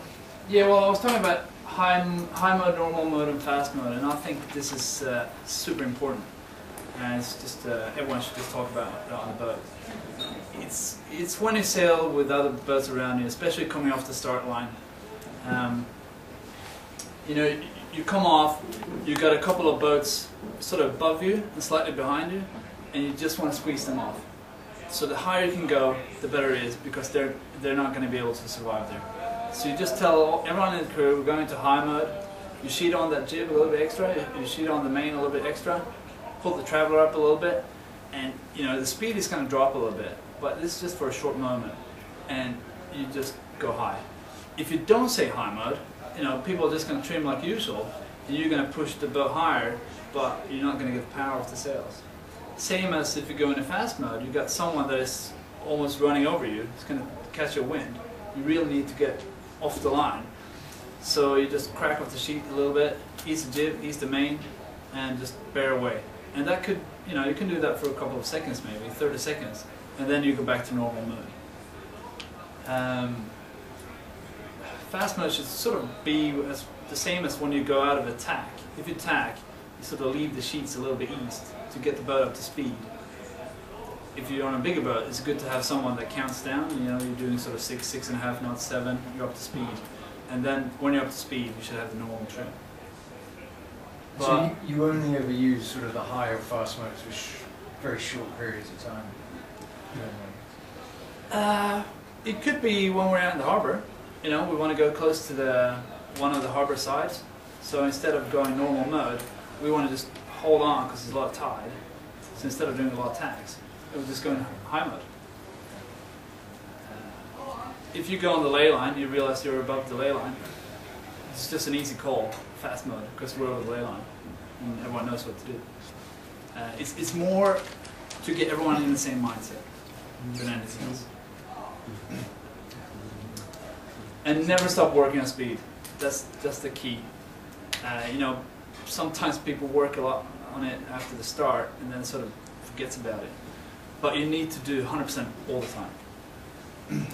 yeah, well, I was talking about high, high mode, normal mode, and fast mode, and I think this is uh, super important. And it's just uh, everyone should just talk about it on the boat. It's it's when you sail with other boats around you, especially coming off the start line. Um, you know, you come off, you've got a couple of boats sort of above you and slightly behind you, and you just want to squeeze them off. So the higher you can go, the better it is because they're they're not going to be able to survive there. So you just tell everyone in the crew we're going to high mode. You sheet on that jib a little bit extra. You sheet on the main a little bit extra. Pull the traveler up a little bit, and you know the speed is going to drop a little bit, but this is just for a short moment, and you just go high. If you don't say high mode, you know people are just going to trim like usual, and you're going to push the boat higher, but you're not going to get the power off the sails. Same as if you go into fast mode, you've got someone that is almost running over you, it's going to catch your wind. You really need to get off the line. So you just crack off the sheet a little bit, ease the jib, ease the main, and just bear away. And that could, you know, you can do that for a couple of seconds maybe, 30 seconds, and then you go back to normal mode. Um, fast mode should sort of be as, the same as when you go out of attack. If you tack, you sort of leave the sheets a little bit east to get the boat up to speed. If you're on a bigger boat, it's good to have someone that counts down. You know, you're doing sort of six, six and a half knots, seven, you're up to speed. And then when you're up to speed, you should have the normal trim. But So you, only ever use sort of the high or fast modes for very short periods of time. Uh, it could be when we're out in the harbor. You know, we want to go close to the one of the harbor sides. So instead of going normal mode, we want to just hold on because there's a lot of tide. So instead of doing a lot of tags, we'll just go in high mode. If you go on the lay line, you realize you're above the lay line. It's just an easy call, fast mode, because we're over the lay line, and everyone knows what to do. Uh, it's, it's more to get everyone in the same mindset anything. And never stop working on speed. That's that's the key. Uh, you know, sometimes people work a lot on it after the start and then sort of forgets about it. But you need to do 100% all the time.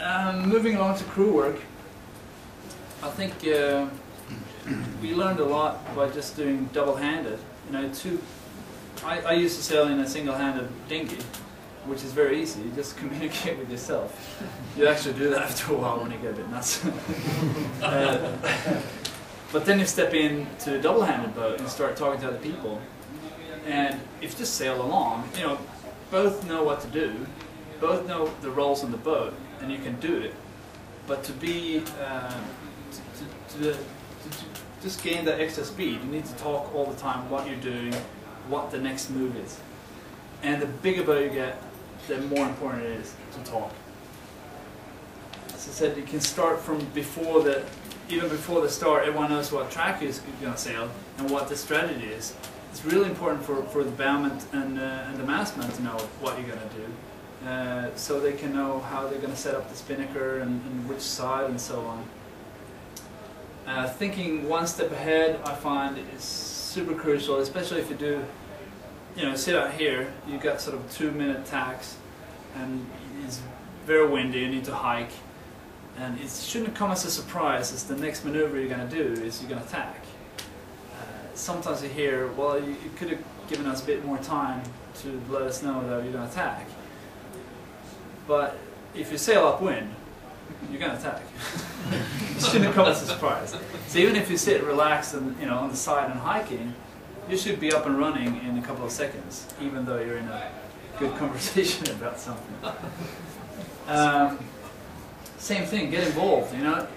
Um, moving along to crew work, I think uh, we learned a lot by just doing double-handed. You know, two. I, I used to sail in a single-handed dinghy, which is very easy. You just communicate with yourself. You actually do that after a while when you get a bit nuts. uh, but then you step into a double-handed boat and start talking to other people. And if you just sail along, you know, both know what to do, both know the roles on the boat, and you can do it. But to be, uh, to, to, to, to just gain that extra speed, you need to talk all the time what you're doing, what the next move is. And the bigger boat you get, the more important it is to talk. As I said, you can start from before the, even before the start, everyone knows what track is going to sail and what the strategy is. It's really important for, for the bowman and, uh, and the mastman to know what you're going to do. Uh, so they can know how they're going to set up the spinnaker and, and which side and so on. Uh, thinking one step ahead, I find is super crucial, especially if you do, you know, sit out here, you've got sort of two minute tacks, and it's very windy, you need to hike, and it shouldn't come as a surprise as the next maneuver you're going to do is you're going to tack. Uh, sometimes you hear, well, you, you could have given us a bit more time to let us know that you're going to tack. But if you sail upwind, you're going to attack. it shouldn't come as a surprise. So even if you sit relaxed and you know on the side and hiking, you should be up and running in a couple of seconds, even though you're in a good conversation about something. Um, same thing, get involved. You know,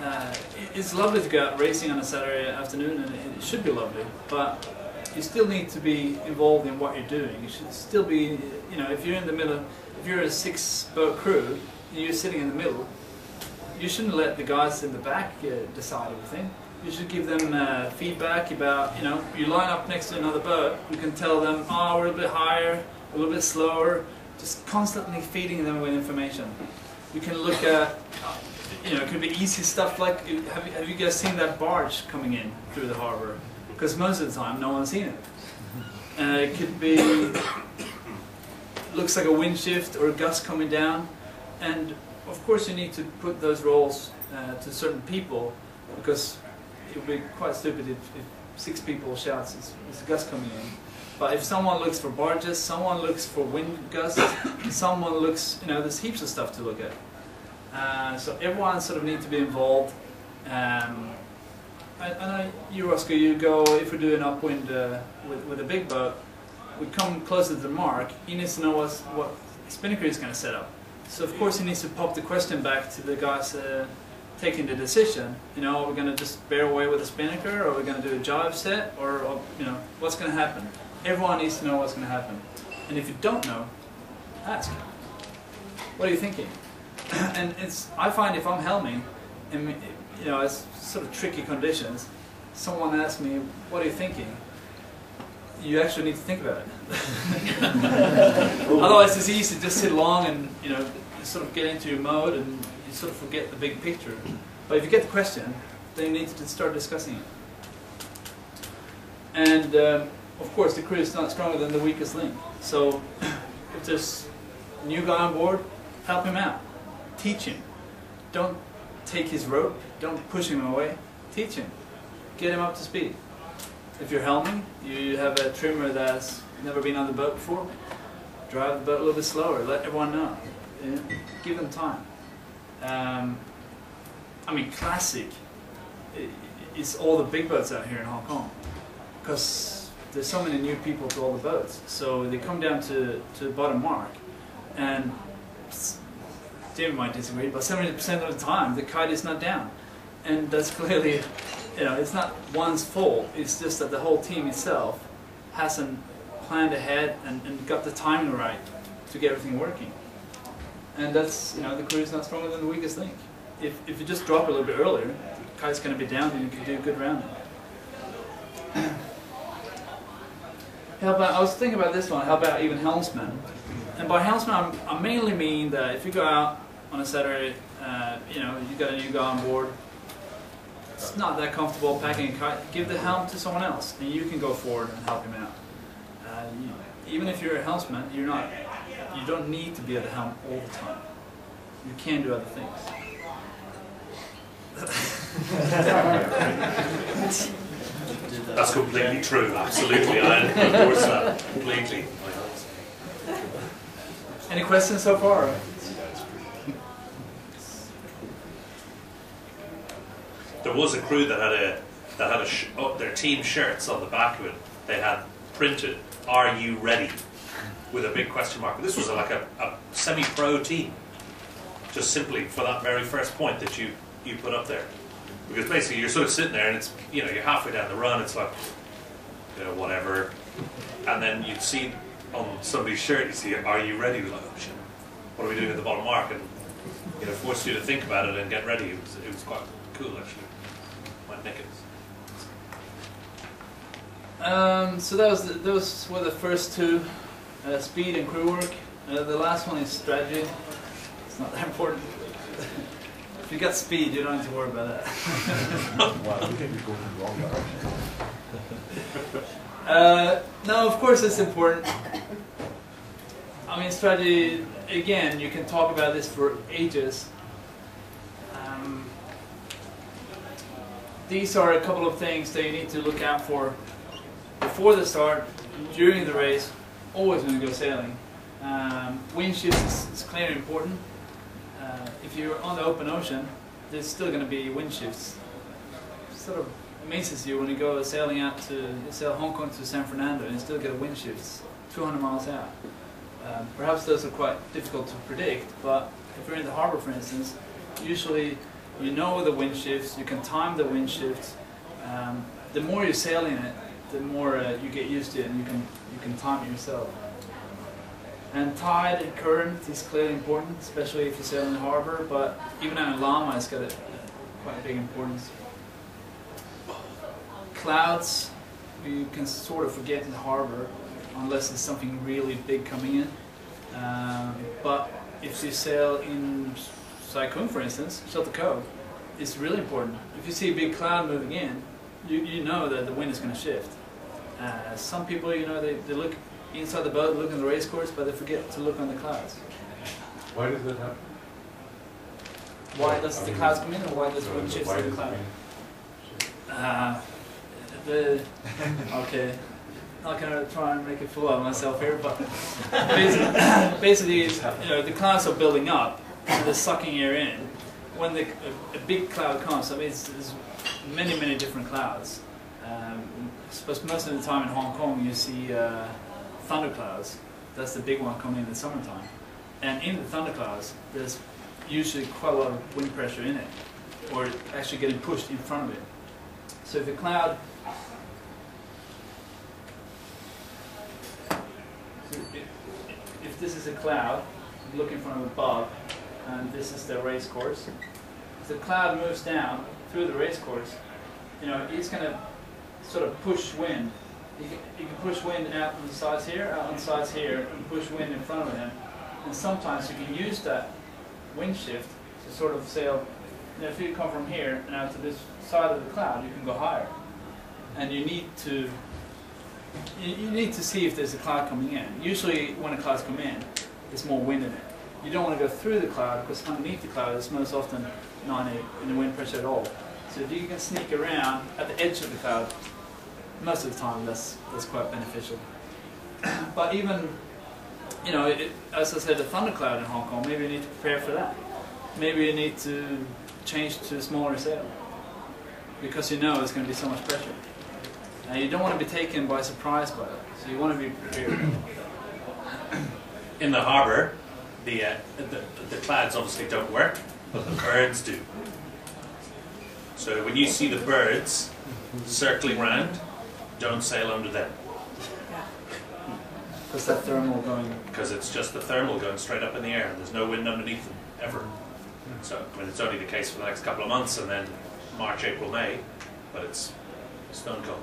uh, it's lovely to go out racing on a Saturday afternoon, and it, should be lovely. But you still need to be involved in what you're doing. You should still be, you know, if you're in the middle, if you're a six-boat crew, and you're sitting in the middle, you shouldn't let the guys in the back uh, decide everything. You should give them uh, feedback about, you know, you line up next to another boat, you can tell them, oh, we're a little bit higher, a little bit slower, just constantly feeding them with information. You can look at, you know, it could be easy stuff like, have you, have you guys seen that barge coming in through the harbor? Because most of the time, no one's seen it. It could be, looks like a wind shift or a gust coming down. And of course, you need to put those roles uh, to certain people because it would be quite stupid if, if six people shouts it's, it's a gust coming in. But if someone looks for barges, someone looks for wind gusts, someone looks, you know, there's heaps of stuff to look at. Uh, so everyone sort of need to be involved. Um, I, I know you, Oscar, you go, if we do an upwind uh, with, with a big boat, we come closer to the mark, he needs to know what's, what spinnaker is going to set up. So of course he needs to pop the question back to the guys uh, taking the decision. You know, are we going to just bear away with a spinnaker, or are we going to do a gybe set, or, or you know, what's going to happen? Everyone needs to know what's going to happen. And if you don't know, ask. What are you thinking? and it's I find if I'm helming, and you know, it's sort of tricky conditions. Someone asks me, "What are you thinking?" You actually need to think about it. Otherwise, it's easy to just sit along and you know, sort of get into your mode and you sort of forget the big picture. But if you get the question, then you need to start discussing it. And um, of course, the crew is not stronger than the weakest link. So if there's a new guy on board, help him out. Teach him. Don't take his rope. Don't push him away. Teach him. Get him up to speed. If you're helming, you have a trimmer that's never been on the boat before, drive the boat a little bit slower. Let everyone know. Yeah. Give them time. Um, I mean, classic is all the big boats out here in Hong Kong because there's so many new people to all the boats. So they come down to, to the bottom mark, and David might disagree, but 70% of the time the kite is not down. And that's clearly, you know, it's not one's fault, it's just that the whole team itself hasn't planned ahead and, and got the timing right to get everything working. And that's, you know, the crew is not stronger than the weakest link. If, if you just drop it a little bit earlier, the kite's going to be down and you can do a good rounding. How about, I was thinking about this one, how about even helmsman? And by helmsman, I'm, I mainly mean that if you go out on a Saturday, uh, you know, you've got a new guy on board, it's not that comfortable packing a kite, give the helm to someone else, and you can go forward and help him out. Uh, you, even if you're a helmsman, you're not, you don't need to be at the helm all the time. You can do other things. That's completely true, absolutely. I endorse that completely. Any questions so far? There was a crew that had a that had a sh- oh, their team shirts on the back of it. They had printed "Are you ready?" With a big question mark. This was like a, a semi-pro team, just simply for that very first point that you you put up there. Because basically you're sort of sitting there and it's you know you're halfway down the run. It's like you know whatever, and then you'd see on somebody's shirt you see "Are you ready?" You're like oh shit, what are we doing at the bottom mark? And you know forced you to think about it and get ready. It was it was quite cool actually. Nick it. Um, so that was the, those were the first two, uh, speed and crew work. Uh, the last one is strategy. It's not that important. if you got speed, you don't need to worry about that. Wow, we think we're going the wrong direction. Uh, no, of course it's important. I mean, strategy, again, you can talk about this for ages. Um, these are a couple of things that you need to look out for before the start, during the race, always when you go sailing. Um, wind shifts is, is clearly important. Uh, if you're on the open ocean, there's still going to be wind shifts. Sort of amazes you when you go sailing out to sail Hong Kong to San Fernando and you still get a wind shift 200 miles out. Um, perhaps those are quite difficult to predict, but if you're in the harbor, for instance, usually you know the wind shifts, you can time the wind shifts. Um, the more you sail in it, the more uh, you get used to it, and you can you can time it yourself. And tide and current is clearly important, especially if you sail in the harbor. But even out in Lamma, it's got a, quite a big importance. Clouds, you can sort of forget in the harbor unless there's something really big coming in. Um, but if you sail in Sai Kung, for instance, Shelter Cove, it's really important. If you see a big cloud moving in, you, you know that the wind is going to shift. Uh, some people, you know, they, they look inside the boat, look in the race course, but they forget to look on the clouds. Why does that happen? Why does I the mean, clouds come in, or why does wind shift the cloud? Uh, the okay, not gonna try and make a fool out of myself here, but basically, basically you know, the clouds are building up, and they're sucking air in. When the, a, a big cloud comes, I mean, it's, it's many, many different clouds. Suppose most of the time in Hong Kong, you see uh, thunderclouds. That's the big one coming in the summertime. And in the thunderclouds, there's usually quite a lot of wind pressure in it, or actually getting pushed in front of it. So if a cloud if, this is a cloud, look in front of a bug, and this is the race course. If the cloud moves down through the race course, you know, it's going to sort of push wind. You can, you can push wind out on the sides here, out on the sides here, and push wind in front of him. And sometimes you can use that wind shift to sort of sail. If you come from here and out to this side of the cloud, you can go higher. And you need to you, you need to see if there's a cloud coming in. Usually, when a cloud's come in, there's more wind in it. You don't want to go through the cloud because underneath the cloud is most often not any, any wind pressure at all. So if you can sneak around at the edge of the cloud, most of the time that's that's quite beneficial. but even, you know, it, as I said, the thundercloud in Hong Kong, maybe you need to prepare for that. maybe you need to change to a smaller sail because you know there's going to be so much pressure. And you don't want to be taken by surprise by it, so you want to be prepared. In the harbour, the, uh, the the clads obviously don't work, but the birds do. So when you see the birds circling round, don't sail under them Because that thermal going. because it's just the thermal going straight up in the air. and There's no wind underneath them ever. So I mean, it's only the case for the next couple of months, and then March, April, May, but it's stone cold.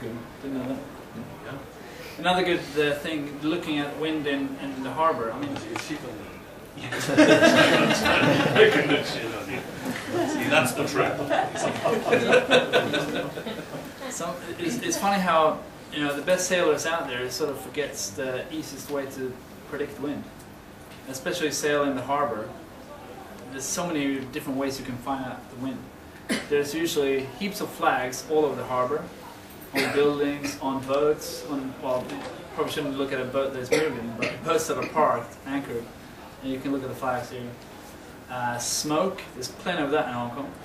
Good. Didn't know that. Yeah. Another good uh, thing, looking at wind in, in the harbour. I mean, you See, that's the trap. some, it's, it's funny how you know the best sailors out there sort of forgets the easiest way to predict wind, especially sail in the harbour. There's so many different ways you can find out the wind. There's usually heaps of flags all over the harbour, on buildings, on boats, on well, probably shouldn't look at a boat that's moving, but boats that are parked, anchored, and you can look at the flags here. Uh, smoke, there's plenty of that in Hong Kong.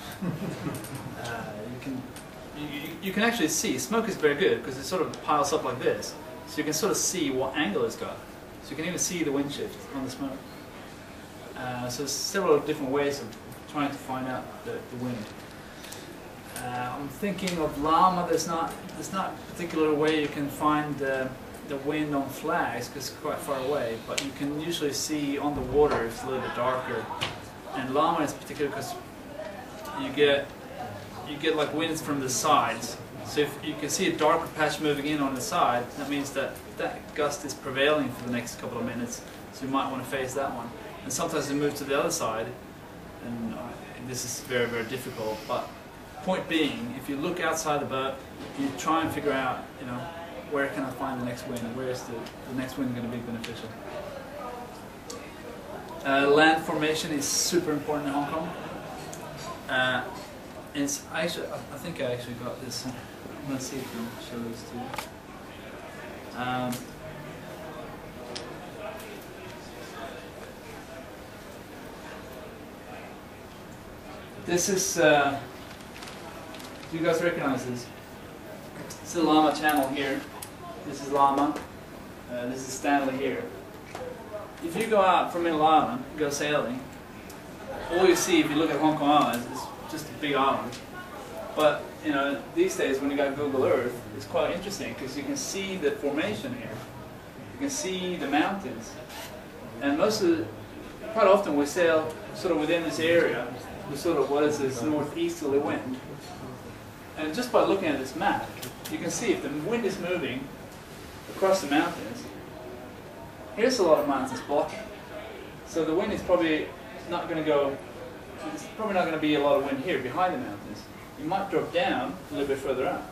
Uh, you can you, you, can actually see smoke is very good because it sort of piles up like this, so you can sort of see what angle it's got. So you can even see the wind shift on the smoke. Uh, so there's several different ways of trying to find out the, the wind. Uh, I'm thinking of Lamma, There's not there's not a particular way you can find the the wind on flags because it's quite far away. But you can usually see on the water it's a little bit darker. And Lamma is particular because you get you get like winds from the sides. So if you can see a darker patch moving in on the side, that means that that gust is prevailing for the next couple of minutes. So you might want to face that one. And sometimes it moves to the other side, and uh, this is very very difficult. But point being, if you look outside the boat, you try and figure out, you know, where can I find the next wind? Where is the, the next wind going to be beneficial? Uh, land formation is super important in Hong Kong. Uh, it's actually, I I think I actually got this. uh, Let's see if I can show this to you. Um, this is. Uh, do you guys recognize this? It's the Lamma Channel here. This is Lamma. Uh, this is Stanley here. If you go out from in go sailing, all you see if you look at Hong Kong Island is just a big island. But you know, these days when you got Google Earth, it's quite interesting because you can see the formation here. You can see the mountains, and most of the, quite often we sail sort of within this area, the sort of what is this northeasterly wind. And just by looking at this map, you can see if the wind is moving across the mountains, here's a lot of mountains blocking. So the wind is probably not going to go, there's probably not going to be a lot of wind here behind the mountains. You might drop down a little bit further up.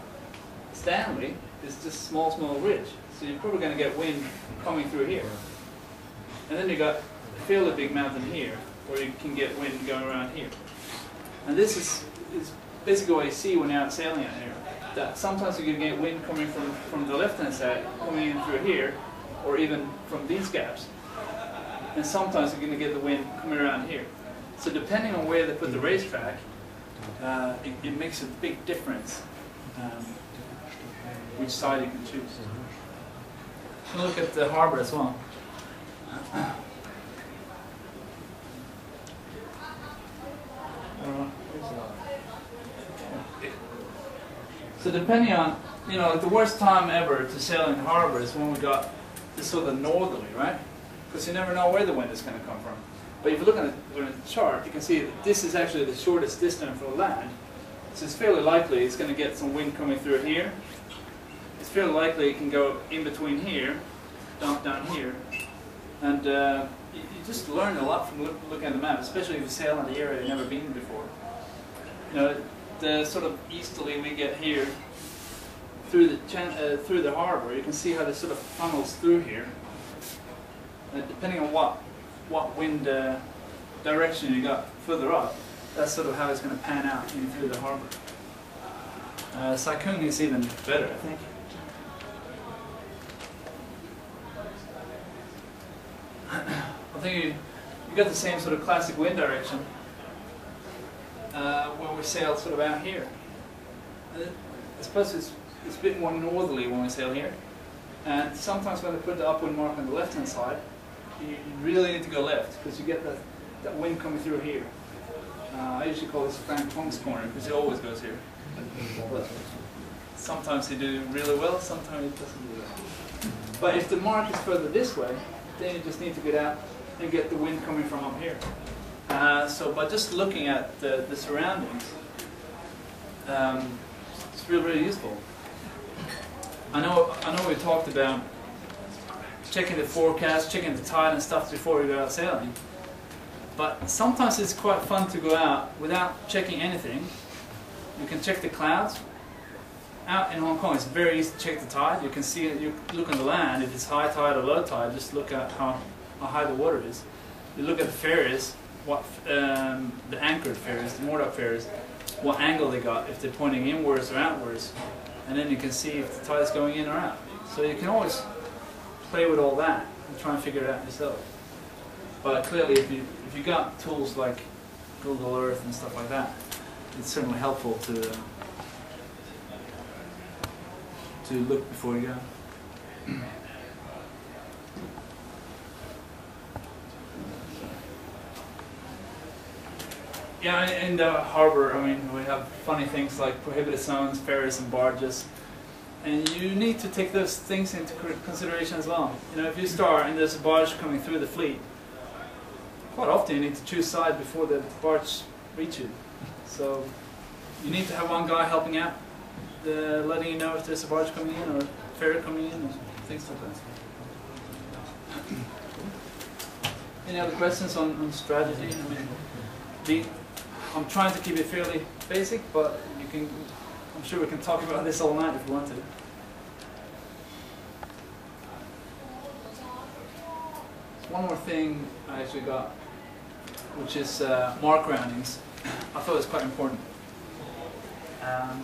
Stanley is just a small, small ridge. So you're probably going to get wind coming through here. And then you got a fairly big mountain here, where you can get wind going around here. And this is, is basically what you see when you're out sailing out here. That sometimes you can get wind coming from, from the left-hand side, coming in through here, or even from these gaps. And sometimes you're going to get the wind coming around here. So depending on where they put the racetrack, uh, it, it makes a big difference um, which side you can choose. Look at the harbor as well. I don't know. So depending on, you know, the worst time ever to sail in the harbor is when we got this sort of northerly, right? Because you never know where the wind is going to come from. But if you look at the, the chart, you can see that this is actually the shortest distance from land. So it's fairly likely it's going to get some wind coming through here. It's fairly likely it can go in between here, dump down here. And uh, you, you just learn a lot from look, looking at the map, especially if you sail in the area you've never been before. You know, the sort of easterly we get here through the uh, through the harbor, you can see how this sort of funnels through here. And depending on what what wind uh, direction you got further up, that's sort of how it's going to pan out in through the harbor. Uh, Sai Kung is even better, I think. I think you, you got the same sort of classic wind direction uh, when we sail sort of out here. And I suppose it's, it's a bit more northerly when we sail here. And sometimes when they put the upwind mark on the left-hand side, you, really need to go left because you get that, that wind coming through here. Uh, I usually call this Frank Tong's corner because it always goes here. But sometimes he do really well, sometimes he doesn't do well. But if the mark is further this way, then you just need to get out and get the wind coming from up here. Uh, so by just looking at the, the surroundings, um, it's really, really useful. I know, I know we talked about checking the forecast, checking the tide and stuff before we go out sailing. But sometimes it's quite fun to go out without checking anything. You can check the clouds. Out in Hong Kong, it's very easy to check the tide. You can see you look on the land, if it's high tide or low tide, just look at how, how high the water is. You look at the ferries, what um, the anchored ferries, the moored up ferries, what angle they got, if they're pointing inwards or outwards, and then you can see if the tide is going in or out. So you can always play with all that and try and figure it out yourself. But clearly, if you if you got tools like Google Earth and stuff like that, it's certainly helpful to uh, to look before you go. Yeah, in the harbor, I mean, we have funny things like prohibited zones, ferries, and barges. And you need to take those things into consideration as well. You know, if you start and there's a barge coming through the fleet, quite often you need to choose side before the barge reaches you. So you need to have one guy helping out, letting you know if there's a barge coming in or a ferry coming in or things like that. Any other questions on, on strategy? I mean, the, I'm trying to keep it fairly basic, but you can. I'm sure we can talk about this all night if we want to. One more thing I actually got, which is uh, mark roundings. I thought it was quite important. Um,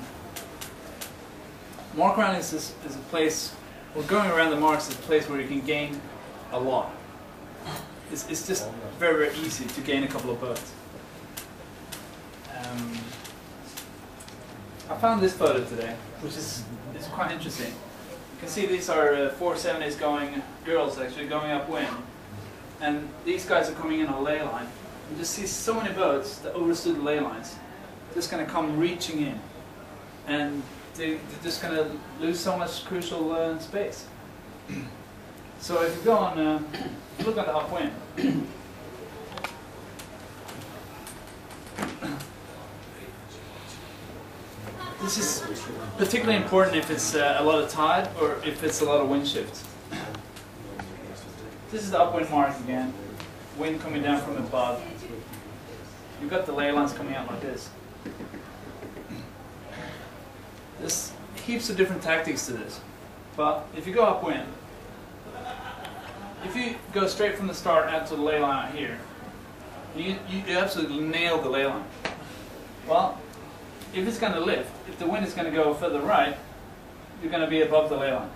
mark roundings is, is a place, well, going around the marks is a place where you can gain a lot. It's, it's just very, very easy to gain a couple of boats. I found this photo today, which is, is quite interesting. You can see these are uh, four seventies going, girls actually going upwind. And these guys are coming in on a lay line. You just see so many boats that overstood the lay lines, just going to come reaching in. And they, they're just going to lose so much crucial uh, space. So if you go on, uh, look at the upwind, this is particularly important if it's uh, a lot of tide or if it's a lot of wind shift. This is the upwind mark again, wind coming down from above. You've got the lay lines coming out like this. There's heaps of different tactics to this. But if you go upwind, if you go straight from the start out to the lay line out here, you, you absolutely nail the lay line. Well, if it's going to lift, if the wind is going to go further right, you're going to be above the lay line.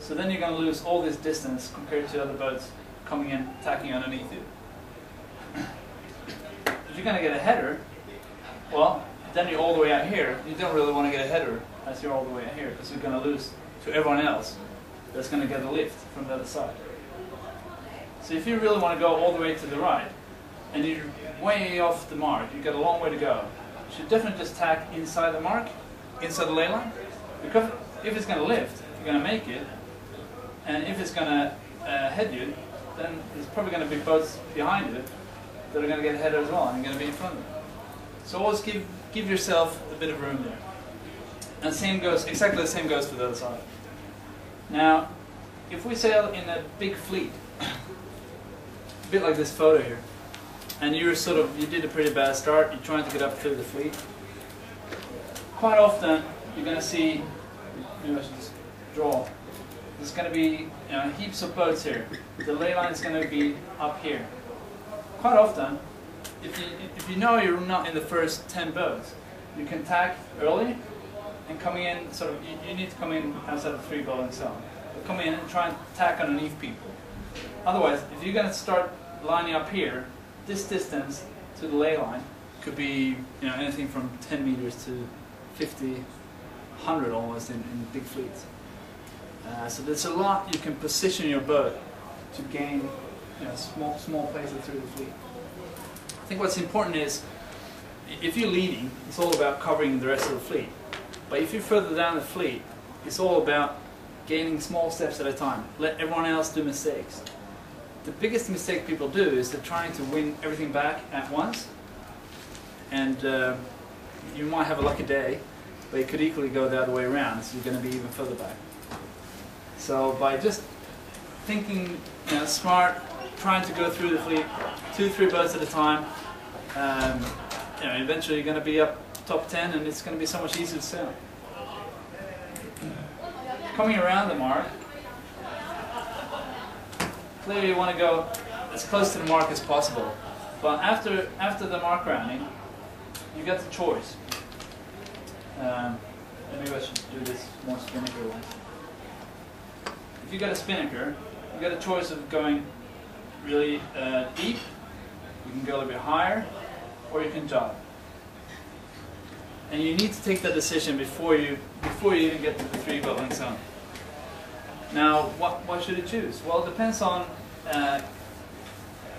So then you're going to lose all this distance compared to other boats coming in, tacking underneath you. If you're going to get a header, well, then you're all the way out here. You don't really want to get a header as you're all the way out here because you're going to lose to everyone else that's going to get a lift from the other side. So if you really want to go all the way to the right, and you're way off the mark, you've got a long way to go, should definitely just tack inside the mark, inside the lay line, because if it's going to lift, you're going to make it, and if it's going to uh, head you, then there's probably going to be boats behind it that are going to get ahead as well, and you're going to be in front of them. So always give give yourself a bit of room there. And same goes exactly the same goes for the other side. Now, if we sail in a big fleet, a bit like this photo here, and you're sort of you did a pretty bad start, you're trying to get up through the fleet. Quite often, you're going to see. Should just draw. There's going to be you know, heaps of boats here. The lay line is going to be up here. Quite often, if you if you know you're not in the first ten boats, you can tack early, and coming in sort of you, you need to come in outside of three boat and so on. But come in and try and tack underneath people. Otherwise, if you're going to start lining up here this distance to the lay line could be you know anything from 10 meters to 50, 100 almost in, in big fleets. Uh, so there's a lot you can position your boat to gain you know, small small places through the fleet. I think what's important is if you're leading, it's all about covering the rest of the fleet. But if you're further down the fleet, it's all about gaining small steps at a time. Let everyone else do mistakes. The biggest mistake people do is they're trying to win everything back at once. And uh, you might have a lucky day, but it could equally go the other way around, so you're going to be even further back. So by just thinking you know, smart, trying to go through the fleet, two, three boats at a time, um, you know, eventually you're going to be up top 10 and it's going to be so much easier to sail. Coming around the mark, clearly you want to go as close to the mark as possible. But after, after the mark rounding, you get the choice. Um, maybe I should do this more spinnaker way. If you got a spinnaker, you got a choice of going really uh, deep, you can go a little bit higher, or you can jog. And you need to take that decision before you before you even get to the three boat length zone. Now, what what should it choose? Well, it depends on uh,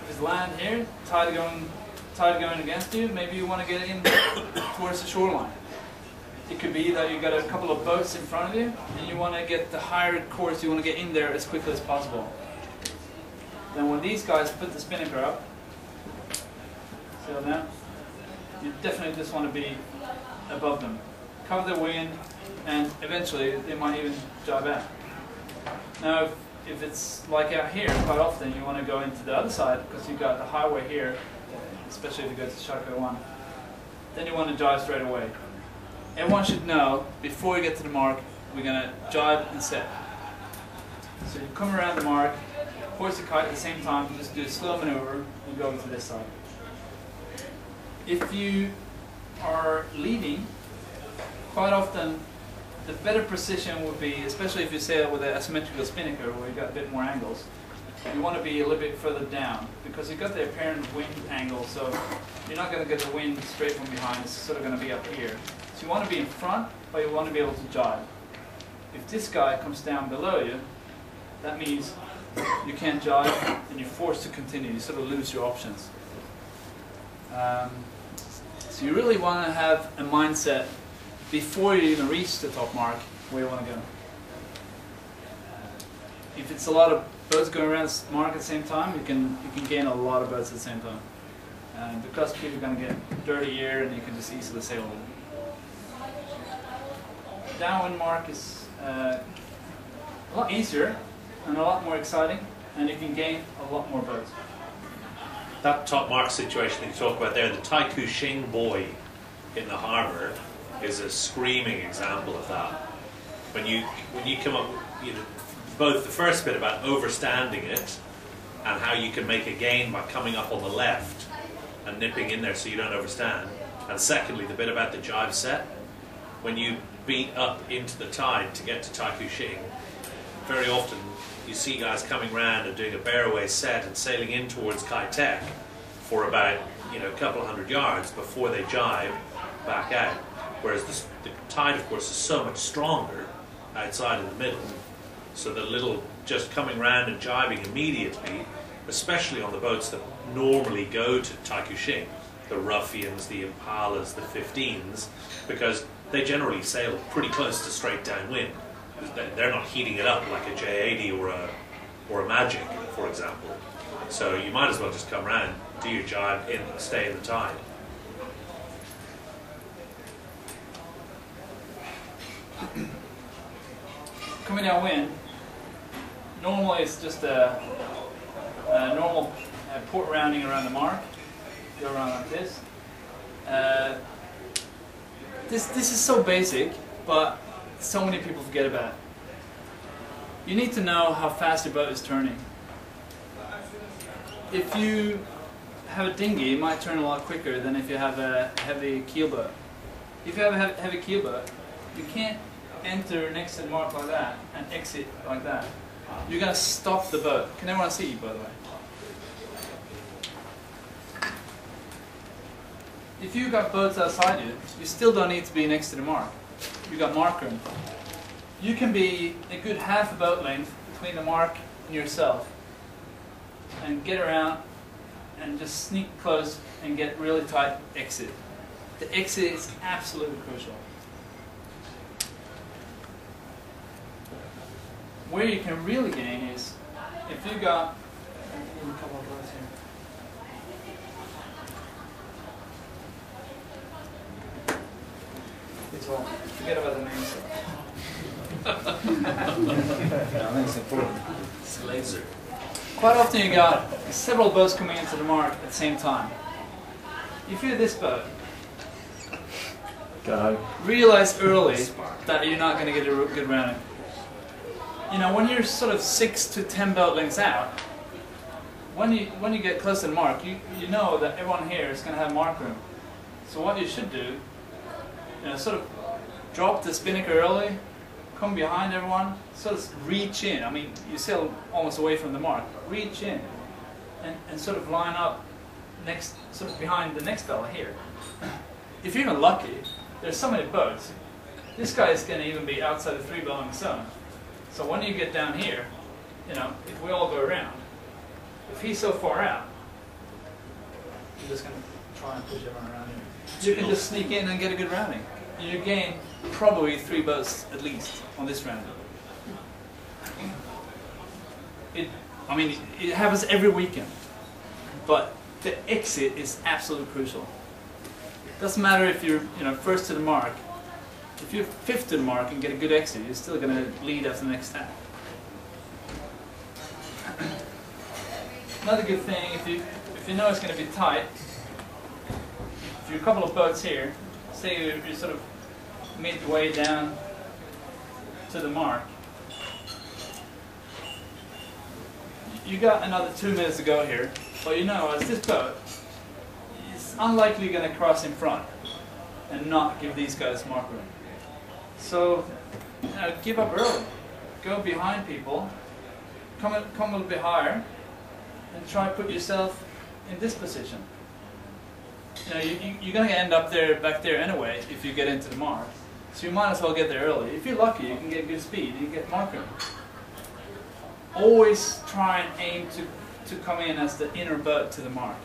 it's land here, tide going tide going against you. Maybe you want to get in towards the shoreline. It could be that you've got a couple of boats in front of you, and you want to get the higher course. You want to get in there as quickly as possible. Then when these guys put the spinnaker up, sail down, you definitely just want to be above them. Cover the wind, and eventually they might even dive out. Now, if, if it's like out here, quite often you want to go into the other side because you've got the highway here, especially if you go to Shaka 1. Then you want to jibe straight away. Everyone should know, before we get to the mark, we're going to jibe and set. So you come around the mark, hoist the kite at the same time, just do a slow maneuver, and go over to this side. If you are leading, quite often the better precision would be, especially if you sail with an asymmetrical spinnaker where you've got a bit more angles, you want to be a little bit further down because you've got the apparent wind angle, so you're not going to get the wind straight from behind, it's sort of going to be up here. So you want to be in front, but you want to be able to jibe. If this guy comes down below you, that means you can't jibe and you're forced to continue, you sort of lose your options. Um, so you really want to have a mindset before you even reach the top mark where you want to go. If it's a lot of boats going around the mark at the same time, you can you can gain a lot of boats at the same time. And the because people are going to get dirty here and you can just easily sail them. Downwind mark is uh, a lot easier and a lot more exciting and you can gain a lot more boats. That top mark situation that you talk about there, the Taikoo Shing buoy in the harbour is a screaming example of that. When you when you come up, you know, both the first bit about overstanding it and how you can make a gain by coming up on the left and nipping in there so you don't overstand, and secondly the bit about the gybe set. When you beat up into the tide to get to Taikoo Shing, very often you see guys coming round and doing a bearaway set and sailing in towards Kai Tak for about you know a couple of hundred yards before they jibe back out. Whereas this, the tide, of course, is so much stronger outside in the middle. So the little just coming round and jibing immediately, especially on the boats that normally go to Taikoo Shing, the Ruffians, the Impalas, the 15s, because they generally sail pretty close to straight downwind. They- They're not heating it up like a J80 or a, or a Magic, for example. So you might as well just come round, do your jibe, in, stay in the tide. coming downwind, normally it's just a, a normal port rounding around the mark. Go around like this. Uh, this this is so basic, but so many people forget about it. You need to know how fast your boat is turning. If you have a dinghy, it might turn a lot quicker than if you have a heavy keel boat. If you have a heavy keel boat, you can't enter next to the mark like that and exit like that. You're going to stop the boat. Can everyone see you, by the way? if you've got boats outside you, you still don't need to be next to the mark. You've got mark room. You can be a good half a boat length between the mark and yourself, and get around and just sneak close and get really tight exit. The exit is absolutely crucial. Where you can really gain is if you got a couple of boats here. It's all. Forget about the names. I think it's important. It's laser. Quite often you got several boats coming into the mark at the same time. If you're this boat, Go. realize early that you're not going to get a good rounding. You know, when you're sort of six to ten boat lengths out, when you when you get close to the mark, you, you know that everyone here is going to have mark room. So what you should do, you know, sort of drop the spinnaker early, come behind everyone, sort of reach in. I mean, you're still almost away from the mark. but Reach in, and, and sort of line up next, sort of behind the next fella here. If you're even lucky, there's so many boats. This guy is going to even be outside the three bowling zone. So when you get down here, you know, if we all go around, if he's so far out, you're just going to try and push everyone around. You can just sneak in and get a good rounding. You gain probably three boats at least on this round. It, I mean, it, it happens every weekend, but the exit is absolutely crucial. Doesn't matter if you're, you know, first to the mark. If you're fifth in the mark and get a good exit, you're still going to lead after the next step. Another good thing, if you if you know it's going to be tight, if you're a couple of boats here, say you're, you're sort of midway down to the mark, you got another two minutes to go here, but you know, as this boat is unlikely going to cross in front and not give these guys mark room. So, you know, give up early. Go behind people, come come a little bit higher, and try to put yourself in this position. You know, you, you, you're going to end up there, back there anyway, if you get into the mark. So you might as well get there early. If you're lucky, you can get good speed, you get mark room. Always try and aim to, to come in as the inner boat to the mark.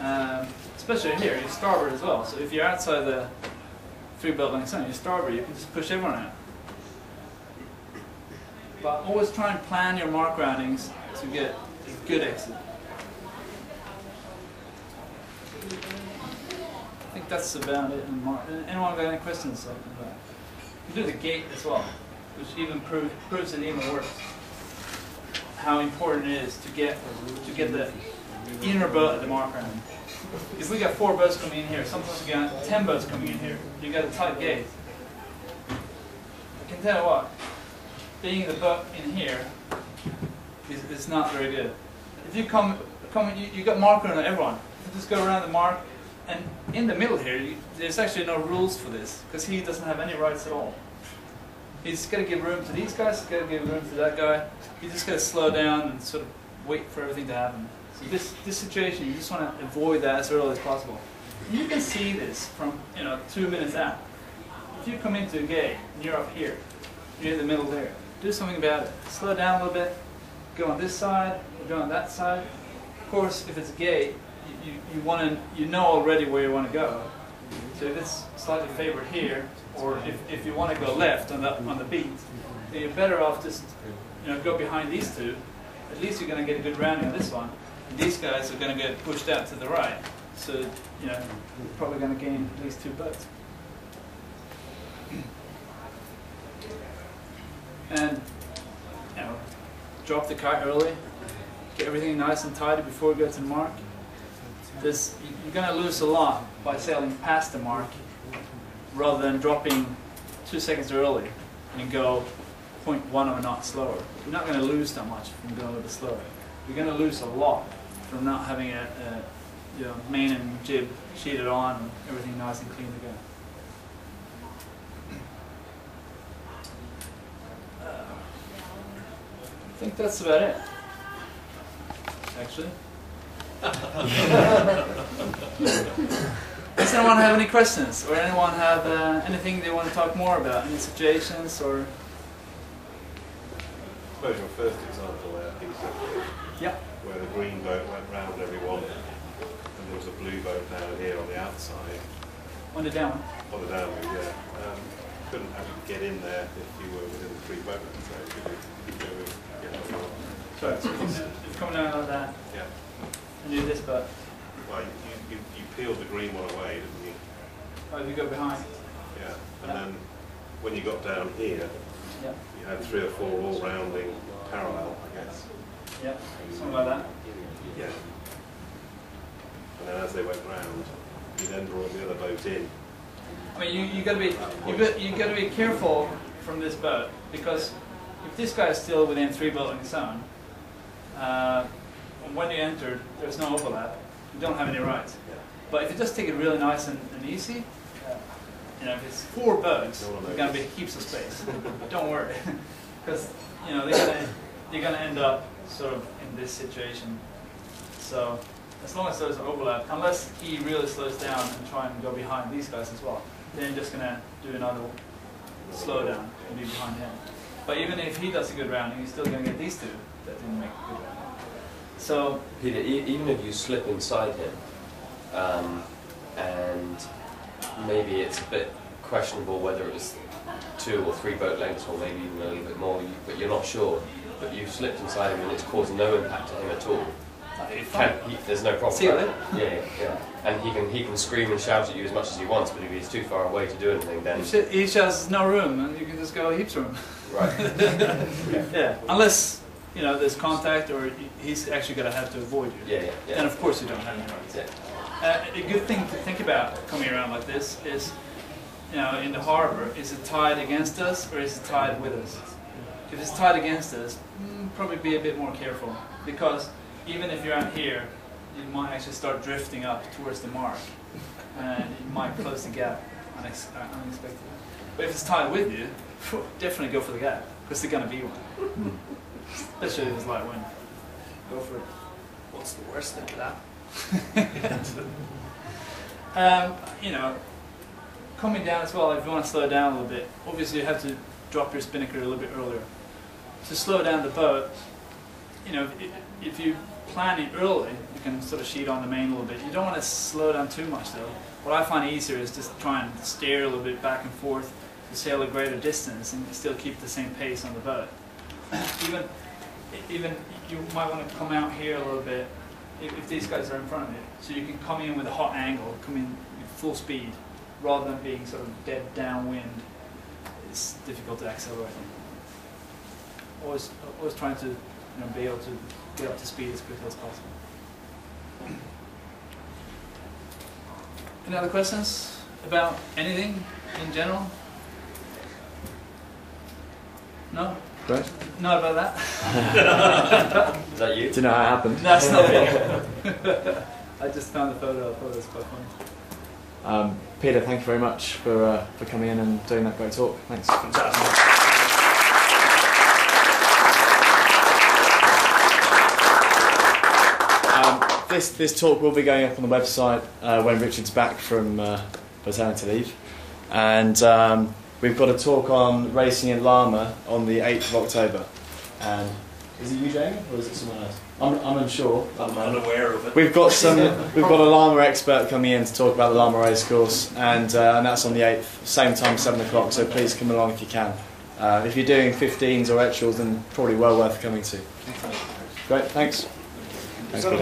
Um, especially here, you're starboard as well. So if you're outside the three boat length zone, you're starboard, you can just push everyone out. But always try and plan your mark roundings to get a good exit. I think that's about it. In. Anyone got any questions? So, uh, you can do the gate as well, which even proves proves it even worse. How important it is to get to get the inner boat at the mark rounding. If we got four boats coming in here, sometimes we got ten boats coming in here. You got a tight gate. I can tell you what, being the boat in here is, is not very good. If you come, come you, you got marker on everyone. You just go around the mark, and in the middle here, you, there's actually no rules for this because he doesn't have any rights at all. He's got to give room to these guys. He's got to give room to that guy. You just got to slow down and sort of wait for everything to happen. This this situation, you just want to avoid that as early as possible. You can see this from you know two minutes out. If you come into a gate and you're up here, you're in the middle there. Do something about it. Slow down a little bit. Go on this side. Go on that side. Of course, if it's a gate, you, you, you want to you know already where you want to go. So if it's slightly favored here, or if, if you want to go left on the on the beat, then you're better off just you know go behind these two. At least you're going to get a good rounding on this one. These guys are going to get pushed out to the right. So you know you're probably going to gain at least two boats. And you know, drop the kite early, get everything nice and tidy before you go to the mark. This, you're going to lose a lot by sailing past the mark rather than dropping two seconds early and go 0.1 of a knot slower. You're not going to lose that much from going a little bit slower. You're going to lose a lot from not having a, a you know, main and jib sheeted on and everything nice and clean to go. I think that's about it. Actually. Does anyone have any questions, or anyone have uh, anything they want to talk more about? Any suggestions, or suppose your first example there, Yeah, where the green boat went round everyone, and there was a blue boat down here on the outside, on the down? on the down yeah. Um, couldn't actually get in there if you were within the three boat so could you go and get on so it's coming down like that, Yeah. and do this, but Well, you, you, you peeled the green one away, didn't you? oh, you go behind, Yeah. And Yeah. then when you got down here, yeah, you had three or four all rounding parallel, I guess. Yeah, something like that. Yeah. And then as they went round, you then brought the other boat in. I mean, you, you gotta be you, got, you gotta be careful from this boat because if this guy is still within three boat zone, uh, when you enter, there's no overlap. You don't have any rights. But if you just take it really nice and, and easy, uh, you know, if it's four boats, there's gonna be heaps of space. don't worry, because you know they're gonna they're gonna end up sort of in this situation. So as long as there's an overlap, unless he really slows down and try and go behind these guys as well, then you're just gonna do another slow down and be behind him. But even if he does a good rounding, you're still gonna get these two that didn't make a good rounding. So Peter, e- even if you slip inside him, um, and maybe it's a bit questionable whether it was two or three boat lengths, or maybe even a little bit more, but you're not sure. But you've slipped inside him, and it's caused no impact to him at all. Can, he, there's no problem. See you right? Yeah, yeah, yeah. And he can he can scream and shout at you as much as he wants, but if he's too far away to do anything, then Each, each has no room, and you can just go heaps room. right. yeah, unless you know there's contact, or he's actually gonna have to avoid you. Yeah, yeah, yeah. Then of course you don't have any rights. Yeah. Uh, a good thing to think about coming around like this is, you know, in the harbor, is it tied against us or is it tied with us? If it's tied against us, mm, probably be a bit more careful because even if you're out here, you might actually start drifting up towards the mark, and you might close the gap unex- uh, unexpectedly. But if it's tied with you, definitely go for the gap because there's gonna be one. Especially if it's light wind. Go for it. What's the worst thing that? um, you know, coming down as well, if you want to slow down a little bit, obviously you have to drop your spinnaker a little bit earlier. To slow down the boat, you know, if, you plan it early, you can sort of sheet on the main a little bit. You don't want to slow down too much though. What I find easier is just try and steer a little bit back and forth to sail a greater distance and still keep the same pace on the boat. even, even you might want to come out here a little bit if, if these guys are in front of you. So you can come in with a hot angle, come in full speed, rather than being sort of dead downwind. It's difficult to accelerate. Always, always trying to, you know, be able to get up to speed as quickly as possible. Any other questions about anything in general? No? Great. Not about that? Is that you? Do you know how it happened? That's not me. I just found the photo. I thought it was quite funny. Um, Peter, thank you very much for, uh, for coming in and doing that great talk. Thanks. Um, this, this talk will be going up on the website uh, when Richard's back from uh, paternity leave. And um, we've got a talk on racing in Lamma on the 8th of October. And is it you, Jamie, or is it someone else? I'm, I'm unsure. I'm unaware of it. We've got some. We've got a Lamma expert coming in to talk about the Lamma race course, and uh, and that's on the eighth, same time, seven o'clock. So please come along if you can. Uh, if you're doing 15s or extras, then probably well worth coming to. Great, thanks. Thanks,